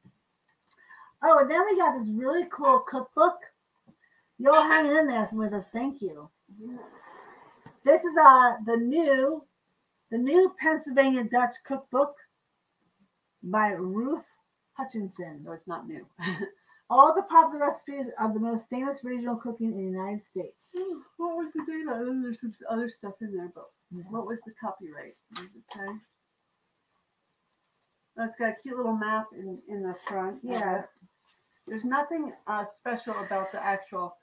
Oh, and then we got this really cool cookbook. You're hanging in there with us. Thank you. This is uh the new, the new Pennsylvania Dutch cookbook by Ruth Hutchinson. So it's not new. All the popular recipes of the most famous regional cooking in the United States. what was the date? on? There's some other stuff in there, but what was the copyright? What does it say? Oh, it's got a cute little map in, in the front. Yeah. There's nothing uh, special about the actual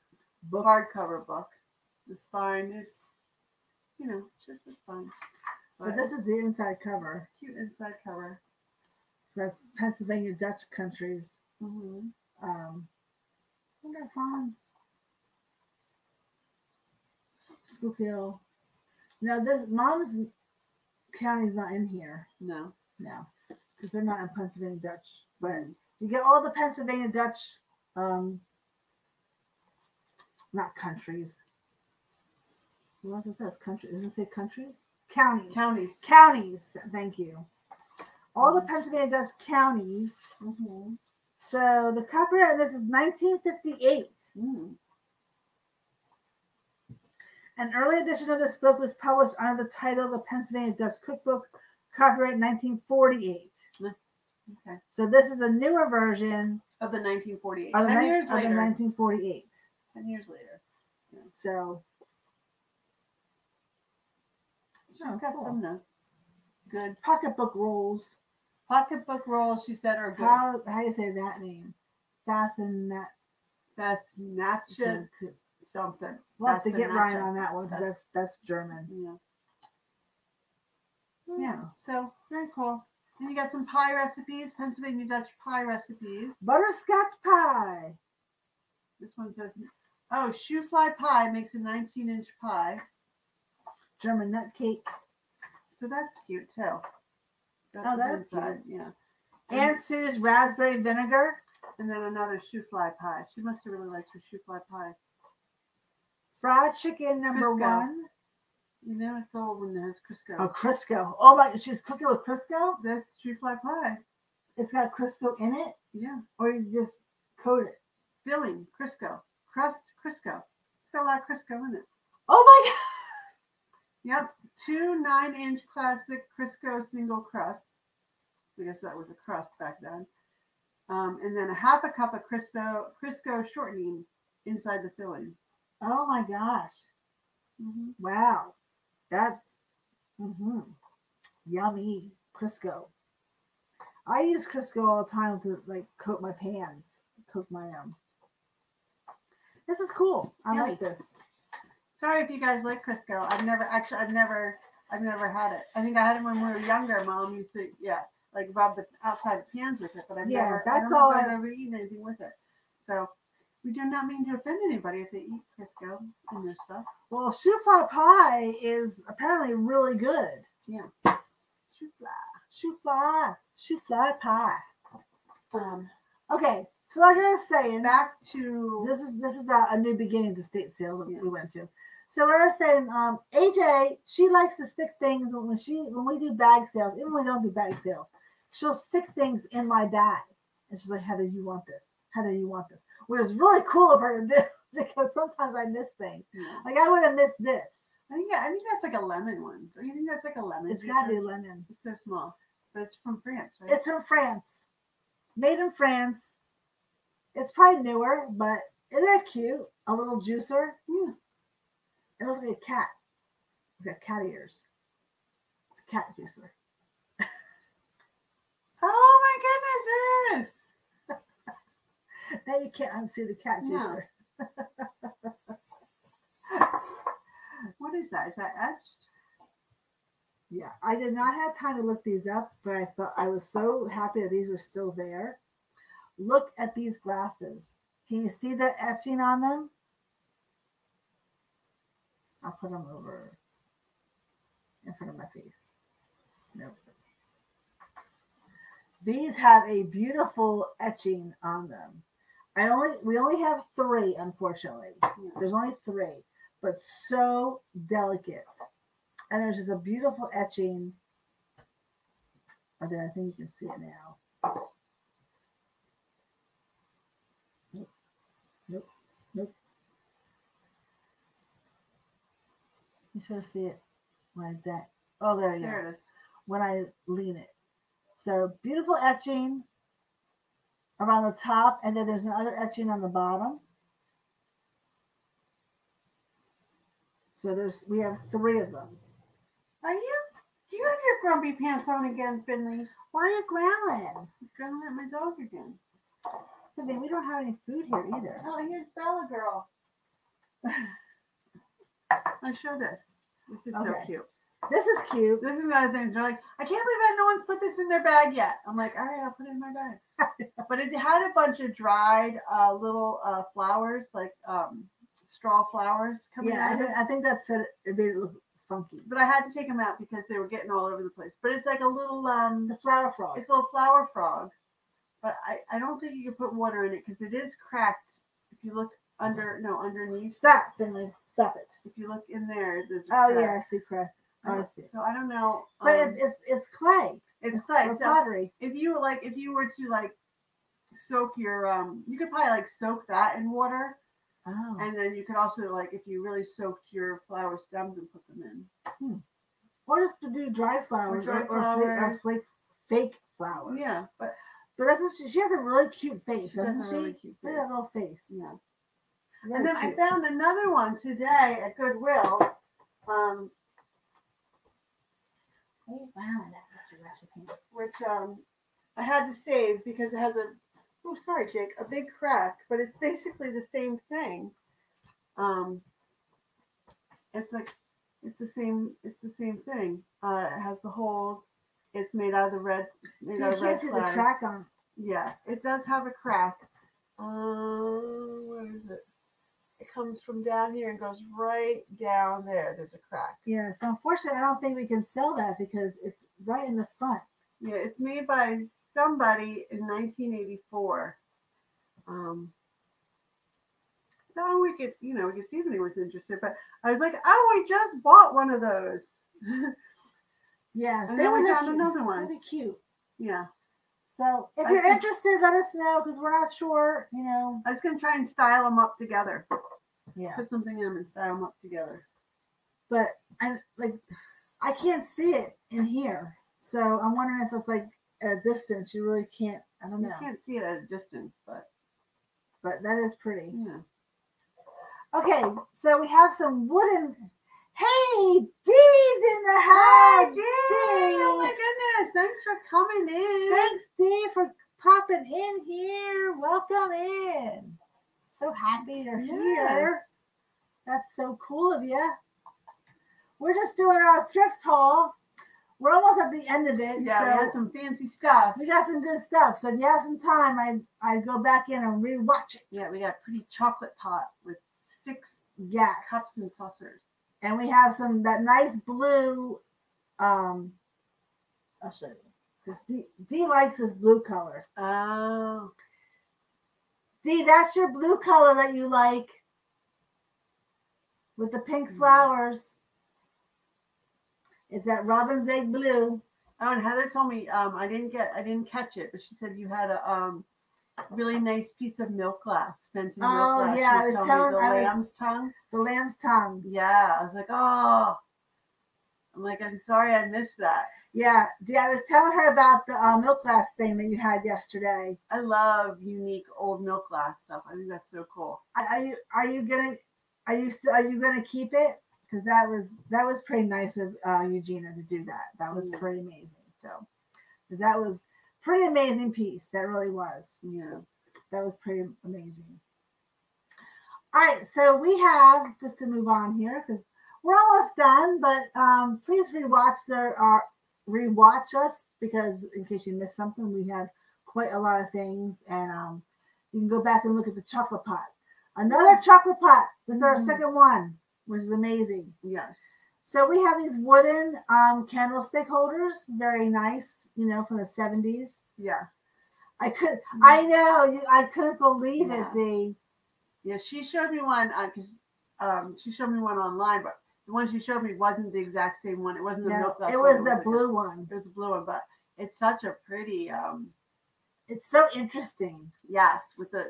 Book. hardcover book. The spine is, you know, just the spine. But this is the inside cover. cute inside cover. So that's Pennsylvania Dutch countries. Mm-hmm. Um, I wonder if I'm Schuylkill. No, this mom's county's not in here. No. No, because they're not in Pennsylvania Dutch. But you get all the Pennsylvania Dutch, um, not countries. What does it says? Country? Doesn't say countries? Counties. Counties. counties. Thank you. All the Pennsylvania Dutch counties. Mm-hmm. So the copyright this is 1958. Mm. An early edition of this book was published under the title The Pennsylvania Dutch Cookbook, copyright 1948. Okay. So this is a newer version Of the 1948. of the, Ten years of the 1948. Ten years later. So She's Oh, got cool. some notes. Good. pocketbook rolls. Pocketbook rolls, she said, are good. How how do you say that name? Fasten that. Something. We'll have to get Ryan on that one because that's that's German. Yeah. Hmm. Yeah. So very cool. And you got some pie recipes, Pennsylvania Dutch pie recipes. Butterscotch pie. This one says, oh, shoofly pie makes a 19 inch pie. German nut cake. So that's cute too. That's Oh, that is good. Yeah. Aunt Sue's raspberry vinegar. And then another shoofly pie. She must have really liked her shoofly pies. Fried chicken number Crisco. one. You know, it's old when there's Crisco. Oh, Crisco. Oh my, she's cooking with Crisco. That's shoofly pie. It's got Crisco in it, Yeah. or you just coat it. Filling, Crisco. Crust, Crisco. It's got a lot of Crisco in it. Oh my god. Yep. Two nine inch classic Crisco single crusts. I guess that was a crust back then. Um, and then a half a cup of Crisco, Crisco shortening inside the filling. Oh my gosh. Wow. That's mm-hmm. yummy. Crisco. I use Crisco all the time to like coat my pans, coat my um. This is cool. I Yummy. like this. Sorry if you guys like Crisco. I've never actually I've never I've never had it. I think I had it when we were younger. Mom used to yeah, like rub the outside pans with it, but I've Yeah, never that's I all I've ever eaten anything with it. So we do not mean to offend anybody if they eat Crisco in their stuff. Well, shoofly pie is apparently really good. Yeah. Shoe fly, shoofly, shoe fly pie. Um, Okay, so like I was saying, back to this is this is a, a new beginnings state sale that Yeah. we went to. So what I was saying, um, AJ, she likes to stick things when she when we do bag sales, even when we don't do bag sales, she'll stick things in my bag, and she's like, Heather, you want this? Heather, you want this? Which is really cool of her to do because sometimes I miss things. Like I would have missed this. I think yeah, I think that's like a lemon one. Don't you think that's like a lemon? It's got to be lemon. It's so small, but it's from France, right? It's from France, made in France. It's probably newer, but isn't that cute? A little juicer. yeah. It looks like a cat. It's got cat ears. It's a cat juicer. Oh my goodness, it is. Now you can't unsee the cat No. juicer. What is that? Is that etched? Yeah, I did not have time to look these up, but I thought I was so happy that these were still there. Look at these glasses. Can you see that etching on them? I'll put them over in front of my face. Nope. These have a beautiful etching on them. I only we only have three, unfortunately. There's only three, but so delicate. And there's just a beautiful etching. Oh, there, I think you can see it now. Nope. Nope. Nope. You sort of see it I that. Oh, there you go. There it is. When I lean it. So beautiful etching around the top, and then there's another etching on the bottom. So there's we have three of them. Are you? Do you have your grumpy pants on again, Finley? Why are you growling? I'm growling at my dog again. Good thing we don't have any food here either. Oh, here's Bella Girl. I show this. This is so Okay. cute. This is cute. This is another thing. They're like, I can't believe that no one's put this in their bag yet. I'm like, all right, I'll put it in my bag. but it had a bunch of dried uh, little uh, flowers, like um, straw flowers coming Yeah, I out of think. I think that said it made it look funky. But I had to take them out because they were getting all over the place. But it's like a little um, It's a flower frog. it's a little flower frog. But I, I don't think you can put water in it because it is cracked. If you look under, no, underneath. Stop, Finley. Stop it. If you look in there, there's a Oh yeah, I see. Oh, I see. So I don't know. But um, it, it's it's clay. it's clay. like so pottery. if you were like if you were to like soak your um you could probably like soak that in water Oh. and then you could also like if you really soaked your flower stems and put them in Or just to do dry flowers or, dry or, flake, or flake, fake flowers. yeah but But that's she, she has a really cute face, she does doesn't she? really cute Look at that little face. yeah Very and then I found another one today at Goodwill um Where you found that picture, Rasha Pants? which um I had to save because it has a oh sorry Jake a big crack but it's basically the same thing. Um it's like it's the same it's the same thing. Uh it has the holes. It's made out of the red it's made See, out you of can't red see the crack on. yeah it does have a crack. Um where is it it comes from down here and goes right down there there's a crack Yeah, so unfortunately, I don't think we can sell that because it's right in the front. Yeah, it's made by somebody in 1984. Um, no, we could, you know, we could see if anyone's interested. But I was like, oh, we just bought one of those. Yeah, And they then we found cute. another one. That'd be cute. yeah, So if I you're interested, let us know because we're not sure. You know. I was gonna try and style them up together. Yeah. Put something in them and style them up together. But I like, I can't see it in here, so I'm wondering if it's like at a distance. You really can't. I don't know. You can't see it at a distance, but But that is pretty. yeah. Okay, so we have some wooden. Hey, Dee's in the Hi, house. Dee! Oh my goodness! Thanks for coming in. Thanks, Dee, for popping in here. Welcome in. So happy you're Yes. here. That's so cool of you. We're just doing our thrift haul. We're almost at the end of it. Yeah, so we had some fancy stuff. we got some good stuff. So if you have some time, I I'd go back in and rewatch it. Yeah, we got a pretty chocolate pot with six Yes. cups and saucers. and we have some that nice blue. Um, I'll show you. D, D likes this blue color. Oh, D, that's your blue color that you like with the pink Mhm. flowers. It's that robin's egg blue. oh, and Heather told me um, I didn't get, I didn't catch it, but she said you had a um, really nice piece of milk glass, spent in milk Oh, glass. She yeah, I was telling the I was- lamb's tongue. The lamb's tongue. Yeah, I was like, oh, I'm like, I'm sorry, I missed that. Yeah, D, I was telling her about the uh, milk glass thing that you had yesterday. I love unique old milk glass stuff. I think that's so cool. Are are you are you gonna are you still are you gonna keep it? Because that was that was pretty nice of uh, Eugenia to do that. That was Yeah. pretty amazing. So, because that was pretty amazing piece. That really was. Yeah. That was pretty amazing. All right, so we have just to move on here because we're almost done. But um, please rewatch their our rewatch us because in case you missed something, we had quite a lot of things, and um, you can go back and look at the chocolate pot. Another chocolate pot. This is our Mhm. second one, which is amazing. Yeah. So we have these wooden um, candlestick holders, very nice, you know, from the seventies. Yeah. I could, I know, I couldn't believe Yeah. it. The Yeah. She showed me one because um, she showed me one online, but the one she showed me wasn't the exact same one. It wasn't the no, milk. it was the blue one. it was a blue one, but it's such a pretty. um It's so interesting. Yes, with the.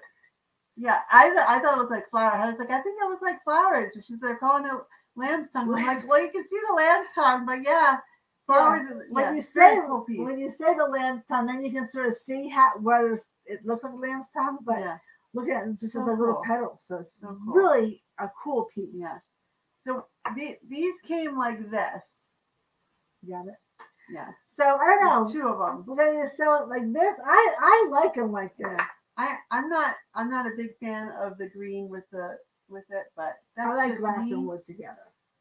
Yeah, I th- I thought it looked like flower. I was like, I think it looked like flowers. And she's they're calling it lamb's tongue. I'm like, well, you can see the lamb's tongue, but yeah, flowers. is- When yeah, you say when you say the lamb's tongue, then you can sort of see how whether it looks like a lamb's tongue, but yeah, look at it, just So as a little petal. So it's So cool. really a cool piece. yeah. So the, these came like this. Got it. Yes, So I don't know. There's two of them. We're to sell it like this. I I like them like this. I I'm not I'm not a big fan of the green with the with it, but that's I like glass me. and wood together.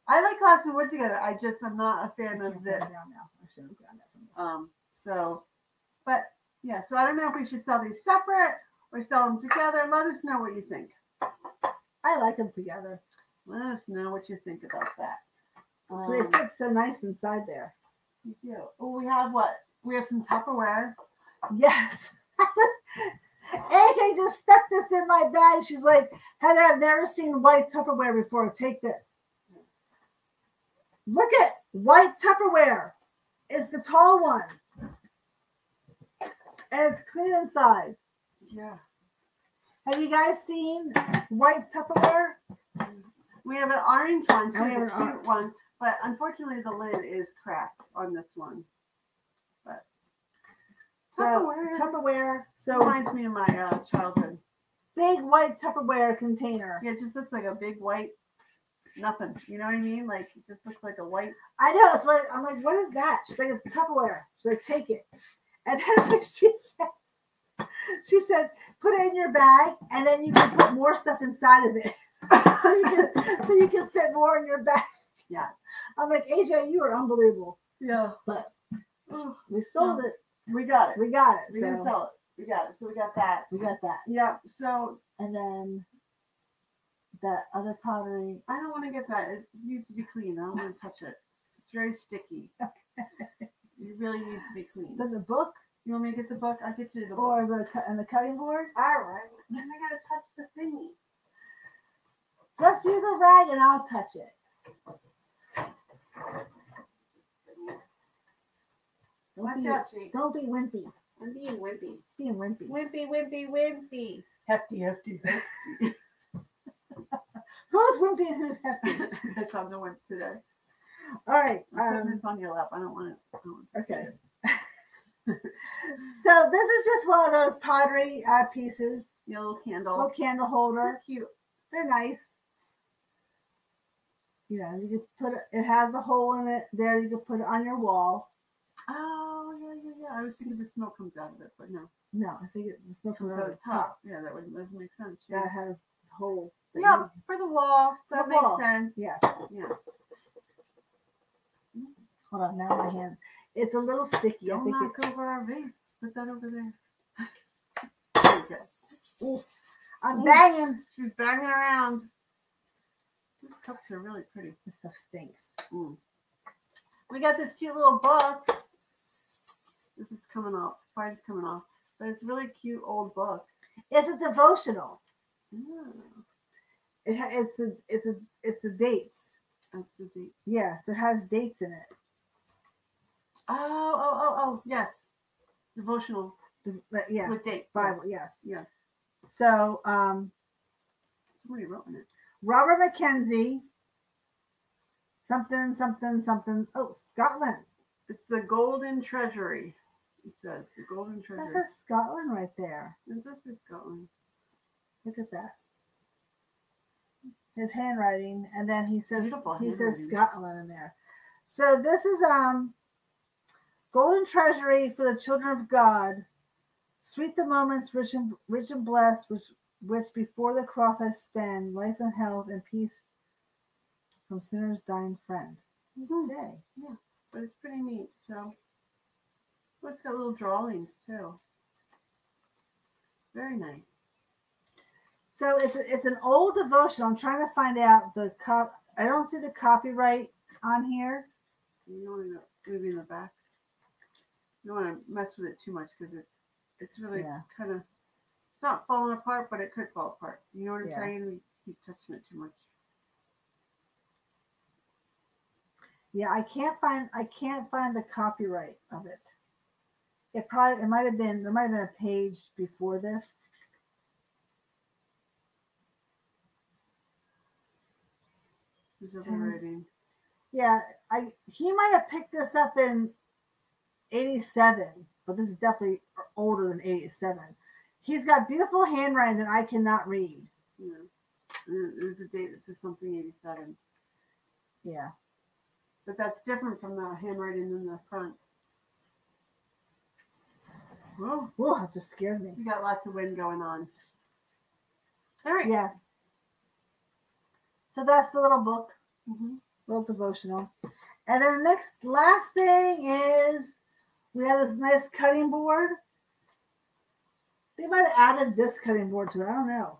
I like glass and wood together. I just I'm not a fan of this. put it down now. I should have grabbed that from you. Um, so, but yeah, so I don't know if we should sell these separate or sell them together. Let us know what you think. I like them together. Let us know what you think about that. Um, fit so nice inside there. we do. Oh, we have what? We have some Tupperware. Yes. AJ just stuck this in my bag. She's like, Heather, I've never seen white Tupperware before. Take this. Look at white Tupperware. It's the tall one. And it's clean inside. Yeah. Have you guys seen white Tupperware? We have an orange one, too, have a cute orange. one. But unfortunately, the lid is cracked on this one. But So Tupperware Tupperware. So reminds me of my uh, childhood. big white Tupperware container. Yeah, it just looks like a big white nothing. You know what I mean? Like it just looks like a white. I know. That's why I'm like, what is that? She's like, it's Tupperware. She's like, take it. And then she said, she said, put it in your bag, and then you can put more stuff inside of it, so you can so you can fit more in your bag. Yeah. I'm like, AJ, you are unbelievable. Yeah. But Oh, we sold it. we got it. We got it. We can So sell it. We got it. So we got that. we got that. Yeah. So And then that other pottery. I don't want to get that. It needs to be clean. I don't want to touch it. It's very sticky. It really needs to be clean. Then the book You want me to get the book? I'll get you the book. or the and the cutting board. All right. Then I gotta touch the thingy. Just use a rag and I'll touch it. Don't Watch be, out, don't be wimpy. I'm being wimpy. It's being wimpy. Wimpy, wimpy, wimpy. Hefty, hefty, hefty. Who's wimpy and who's hefty? That's on the one today. All right. I'm Um, this on your lap. I don't want it. okay. so this is just one of those pottery uh, pieces. Your little candle. Little candle holder. They're cute. They're nice. You know, you can put it. It has a hole in it. There, you can put it on your wall. Oh, yeah, yeah, yeah. I was thinking the smoke comes out of it, but no. No, I think it, it's not Comes coming out of the the top. top. Yeah, that would doesn't make sense. Yeah. That has a hole. Yeah, you- for the wall. That the makes wall. sense. Yes. Yeah. Hold on, now my hand. It's a little sticky. I Don't think it, over our vase. Put that over there. There you go. Ooh, I'm Ooh. banging. She's banging around. These cups are really pretty. This stuff stinks. Mm. We got this cute little book. This is coming off. Spider's coming off. But it's a really cute old book. It's a devotional. It ha- it's the it's a it's the dates. That's the date. Yeah, so it has dates in it. Oh, oh, oh, oh, yes. Devotional but yeah, with date. Bible. Yes. Yes. So um, Somebody wrote in it. Robert Mackenzie. Something something something. Oh, Scotland. It's the Golden Treasury. It says the Golden Treasury. That says Scotland right there. It does say Scotland. Look at that. His handwriting, and then he says Beautiful he says. Scotland in there. So this is um golden treasury for the children of God. Sweet the moments, rich and rich and blessed, which which before the cross I spend, life and health and peace from sinners' dying friend. Mhm. Okay. But it's pretty neat. So, oh, it's got little drawings too. Very nice. So it's it's an old devotion. I'm trying to find out the cop. I don't see the copyright on here. You don't want to maybe in the back. You don't want to mess with it too much because it's it's really Yeah. kind of it's not falling apart, but it could fall apart. You know what I'm Yeah. saying? We keep touching it too much. Yeah, I can't find I can't find the copyright of it. It probably it might have been there might have been a page before this. Who's other Ten. writing? Yeah, I he might have picked this up in 87, but this is definitely older than 87. He's got beautiful handwriting that I cannot read. You there- there's a date that says something 87, Yeah. but that's different from the handwriting in the front. Whoa, Whoa, that just scared me. we got lots of wind going on. All right. Yeah. So that's the little book. Mhm. little devotional. And then the next last thing is we have this nice cutting board. They might have added this cutting board to it. I don't know.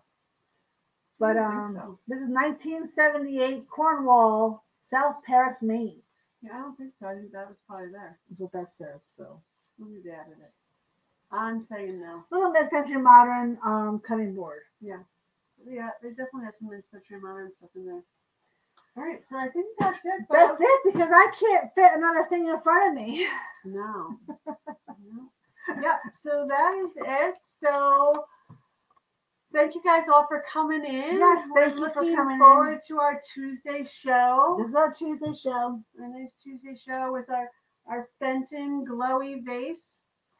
But um, so. this is 1978 Cornwall, South Paris, Maine. Yeah, I don't think so. I think that was probably there. Is what that says. So Maybe they added it. I'm saying no. little mid-century modern um, cutting board. Yeah, yeah, they definitely have some mid-century modern stuff in there. All right, so I think that's it. That's it because I can't fit another thing in front of me. No. no. Yep. So that is it. So thank you guys all for coming in. Yes, We're thank you for coming in. forward to our Tuesday show. This is our Tuesday show. Our nice Tuesday show with our our Fenton glowy vase,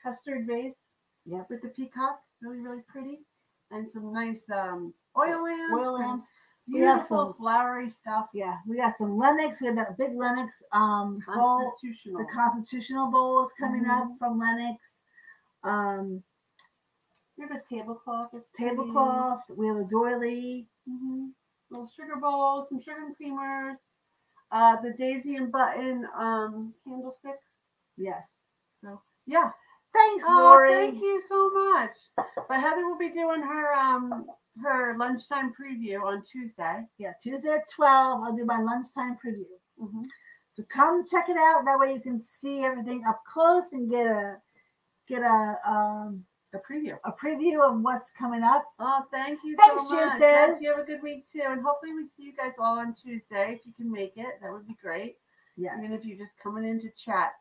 custard vase. Yep. With the peacock, really really pretty, and some nice um, oil lamps. Oil lamps. We have some- flowery stuff. Yeah, we got some Lenox. We have that big Lenox um, bowl. Constitutional. The Constitutional Bowl is coming up Mhm. from Lenox. Um, we have a tablecloth. tablecloth. We have a doily. hmm Little sugar bowls, some sugar and creamers, uh, the daisy and button um, candlesticks. Yes. So yeah. Thanks, Oh, Lori. thank you so much. But Heather will be doing her um her lunchtime preview on Tuesday. Yeah, Tuesday at 12, I'll do my lunchtime preview. Mm-hmm. So come check it out. That way you can see everything up close and get a get a um, A preview. a preview of what's coming up. Oh, thank you Thanks, so much. Jim Fizz. you have a good week too, and hopefully we see you guys all on Tuesday if you can make it. That would be great. Yes. Even if you're just coming in to chat.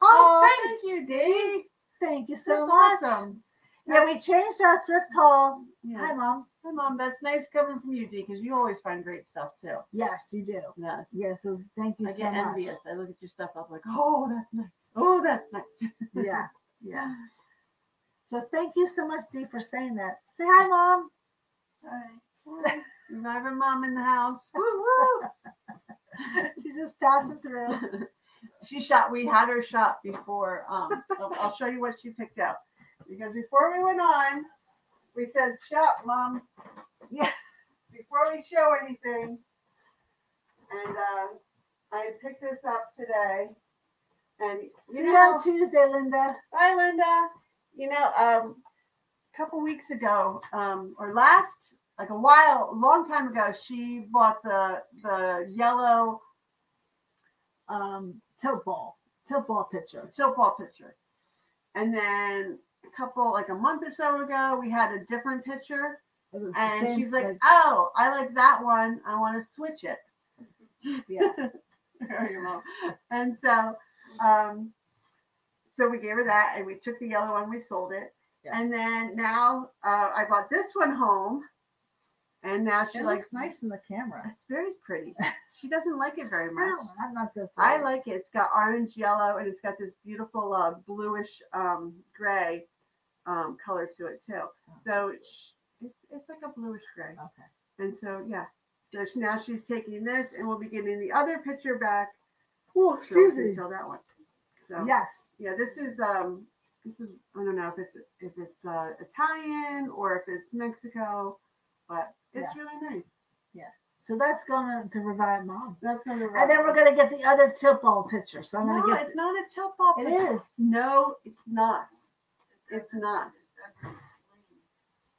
oh, thank thanks. you, Dee. Thank you so That's much. awesome. Yeah, we changed our thrift haul. Yeah. Hi, Mom. Hi, Mom. That's nice coming from you, Dee, because you always find great stuff too. Yes, you do. Yeah. Yeah, so thank you so I so get much. envious. I look at your stuff. I was like, oh, that's nice. Oh, that's nice. Yeah, yeah. So thank you so much, Dee, for saying that. Say hi, Mom. Hi. Revive her mom in the house. Woo woo. She's just passing through. she shot. We had her shot before. Um, I'll, I'll show you what she picked out. Because before we went on, we said, "Shot, mom." Yeah. Before we show anything, and uh, I picked this up today, and See you you on Tuesday, Linda. Bye, Linda. You know, um, a couple weeks ago, um, or last, like a while, a long time ago, she bought the the yellow Um, tilt ball, tilt ball picture. tilt ball picture, and then a couple, like a month or so ago, we had a different picture, It was the and she's like, "Oh, I like that one. I want to switch it." yeah, your. And so, um, so we gave her that, and we took the yellow one, we sold it. yes. And then now uh, I bought this one home, and now she it likes. looks nice in the camera. It's very pretty. She doesn't like it very much. don't, I'm not that. I like it. It's got orange, yellow, and it's got this beautiful uh, bluish um, gray um, color to it too. So it's, it's like a bluish gray. Okay. And so yeah. So now she's taking this, and we'll be getting the other picture back. We'll excuse me. sell that one. So Yes. yeah, this is um this is I don't know if it's if it's uh, Italian or if it's Mexico, but it's really nice. Yeah. So that's going to revive mom. That's gonna revive. And then we're gonna get the other tip ball picture. So I'm No, gonna get. it's not a tilt ball. It picture. is. No, it's not. It's not.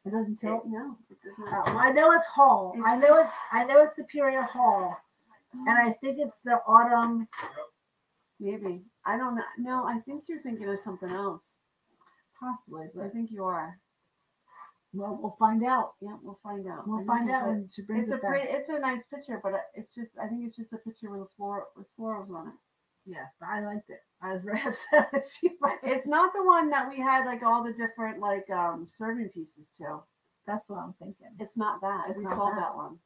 It doesn't It, no, it does Uh, not. well, I know it's Hall. I know it's. I know it's Superior Hall, and I think it's the autumn. Maybe I don't know. No, I think you're thinking of something else. Possibly, but I think you are. well, we'll find out. Yeah, we'll find out. We'll find out when she brings It's a back. pretty, it's a nice picture, but it's just I think it's just a picture with a floor with florals on it. Yeah, I liked it. I was very upset when she. It's not the one that we had like all the different like um serving pieces to. That's what I'm thinking. It's not that. It's we not sold that. that, one.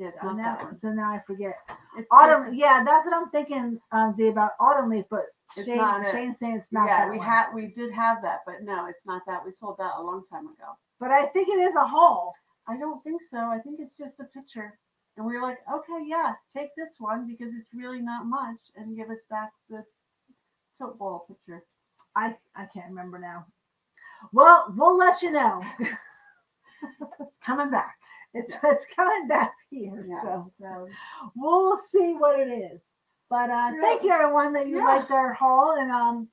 Yeah, it's So not now, that one. so now I forget. It's Autumn, just- yeah, that's what I'm thinking, um, Dee, about autumn leaf, but Shane. Shane's saying it's not yeah, that we one. had we did have that, but no, it's not that. We sold that a long time ago. But I think it is a hall. I don't think so. I think it's just a picture. And we were like, okay, yeah, take this one because it's really not much and give us back the tilt ball picture. I I can't remember now. Well, we'll let you know. Coming back. It's it's coming back here, Yeah. so So, we'll see what it is. But uh, thank you everyone that you Yeah. liked our haul, and um,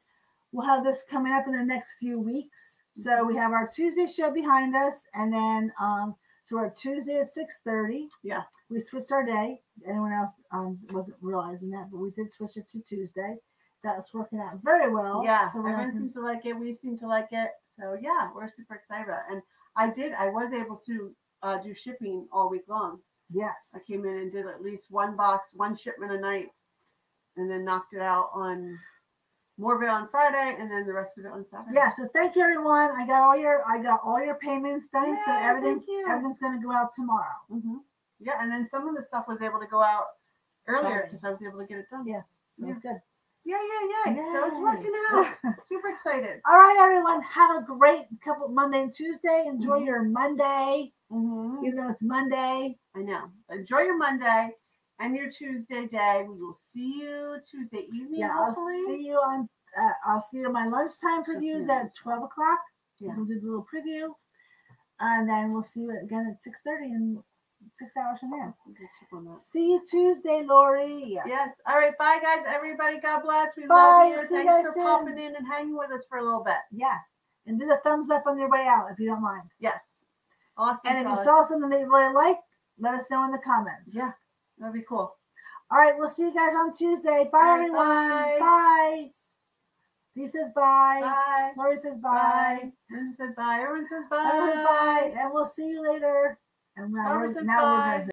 we'll have this coming up in the next few weeks. So we have our Tuesday show behind us, and then um, so our Tuesday at six thirty. Yeah. we switched our day. Anyone else um wasn't realizing that, but we did switch it to Tuesday. That's working out very well. yeah, so everyone gonna seems to like it. We seem to like it. So yeah, we're super excited about it. And I did, I was able to uh, do shipping all week long. yes. I came in and did at least one box, one shipment a night, and then knocked it out on more of it on Friday, and then the rest of it on Saturday. Yeah, so thank you everyone. I got all your I got all your payments done. so Yay, everything's everything's gonna go out tomorrow. hmm Yeah, and then some of the stuff was able to go out earlier because I was able to get it done. Yeah. So Yeah. it's good. yeah, yeah, yeah. So it's working out. Super excited. All right, everyone. Have a great couple Monday and Tuesday. Enjoy Mhm. your Monday, hmm even though it's Monday. I know. Enjoy your Monday and your Tuesday day. We will see you Tuesday evening. Yeah, I'll see you on. Uh, I'll see you on my lunchtime Just previews at twelve o'clock. Yeah. We'll do the little preview, and then we'll see you again at six thirty and six hours from there. We'll get you on that. See you Tuesday, Lori. Yeah. Yes. All right. Bye, guys. Everybody. God bless. We Bye. love you. See you Thanks guys for soon. popping in and hanging with us for a little bit. Yes. And do the thumbs up on your way out if you don't mind. Yes. Awesome. And if you saw something that you really like, let us know in the comments. yeah, that'd be cool. All right, we'll see you guys on Tuesday. Bye, everyone. bye. Bye. Dee says bye. Bye. Lori says bye. Bye. Lynn said bye. Everyone says bye. Everyone says bye. And we'll see you later. And now we're, says now we're bye. going to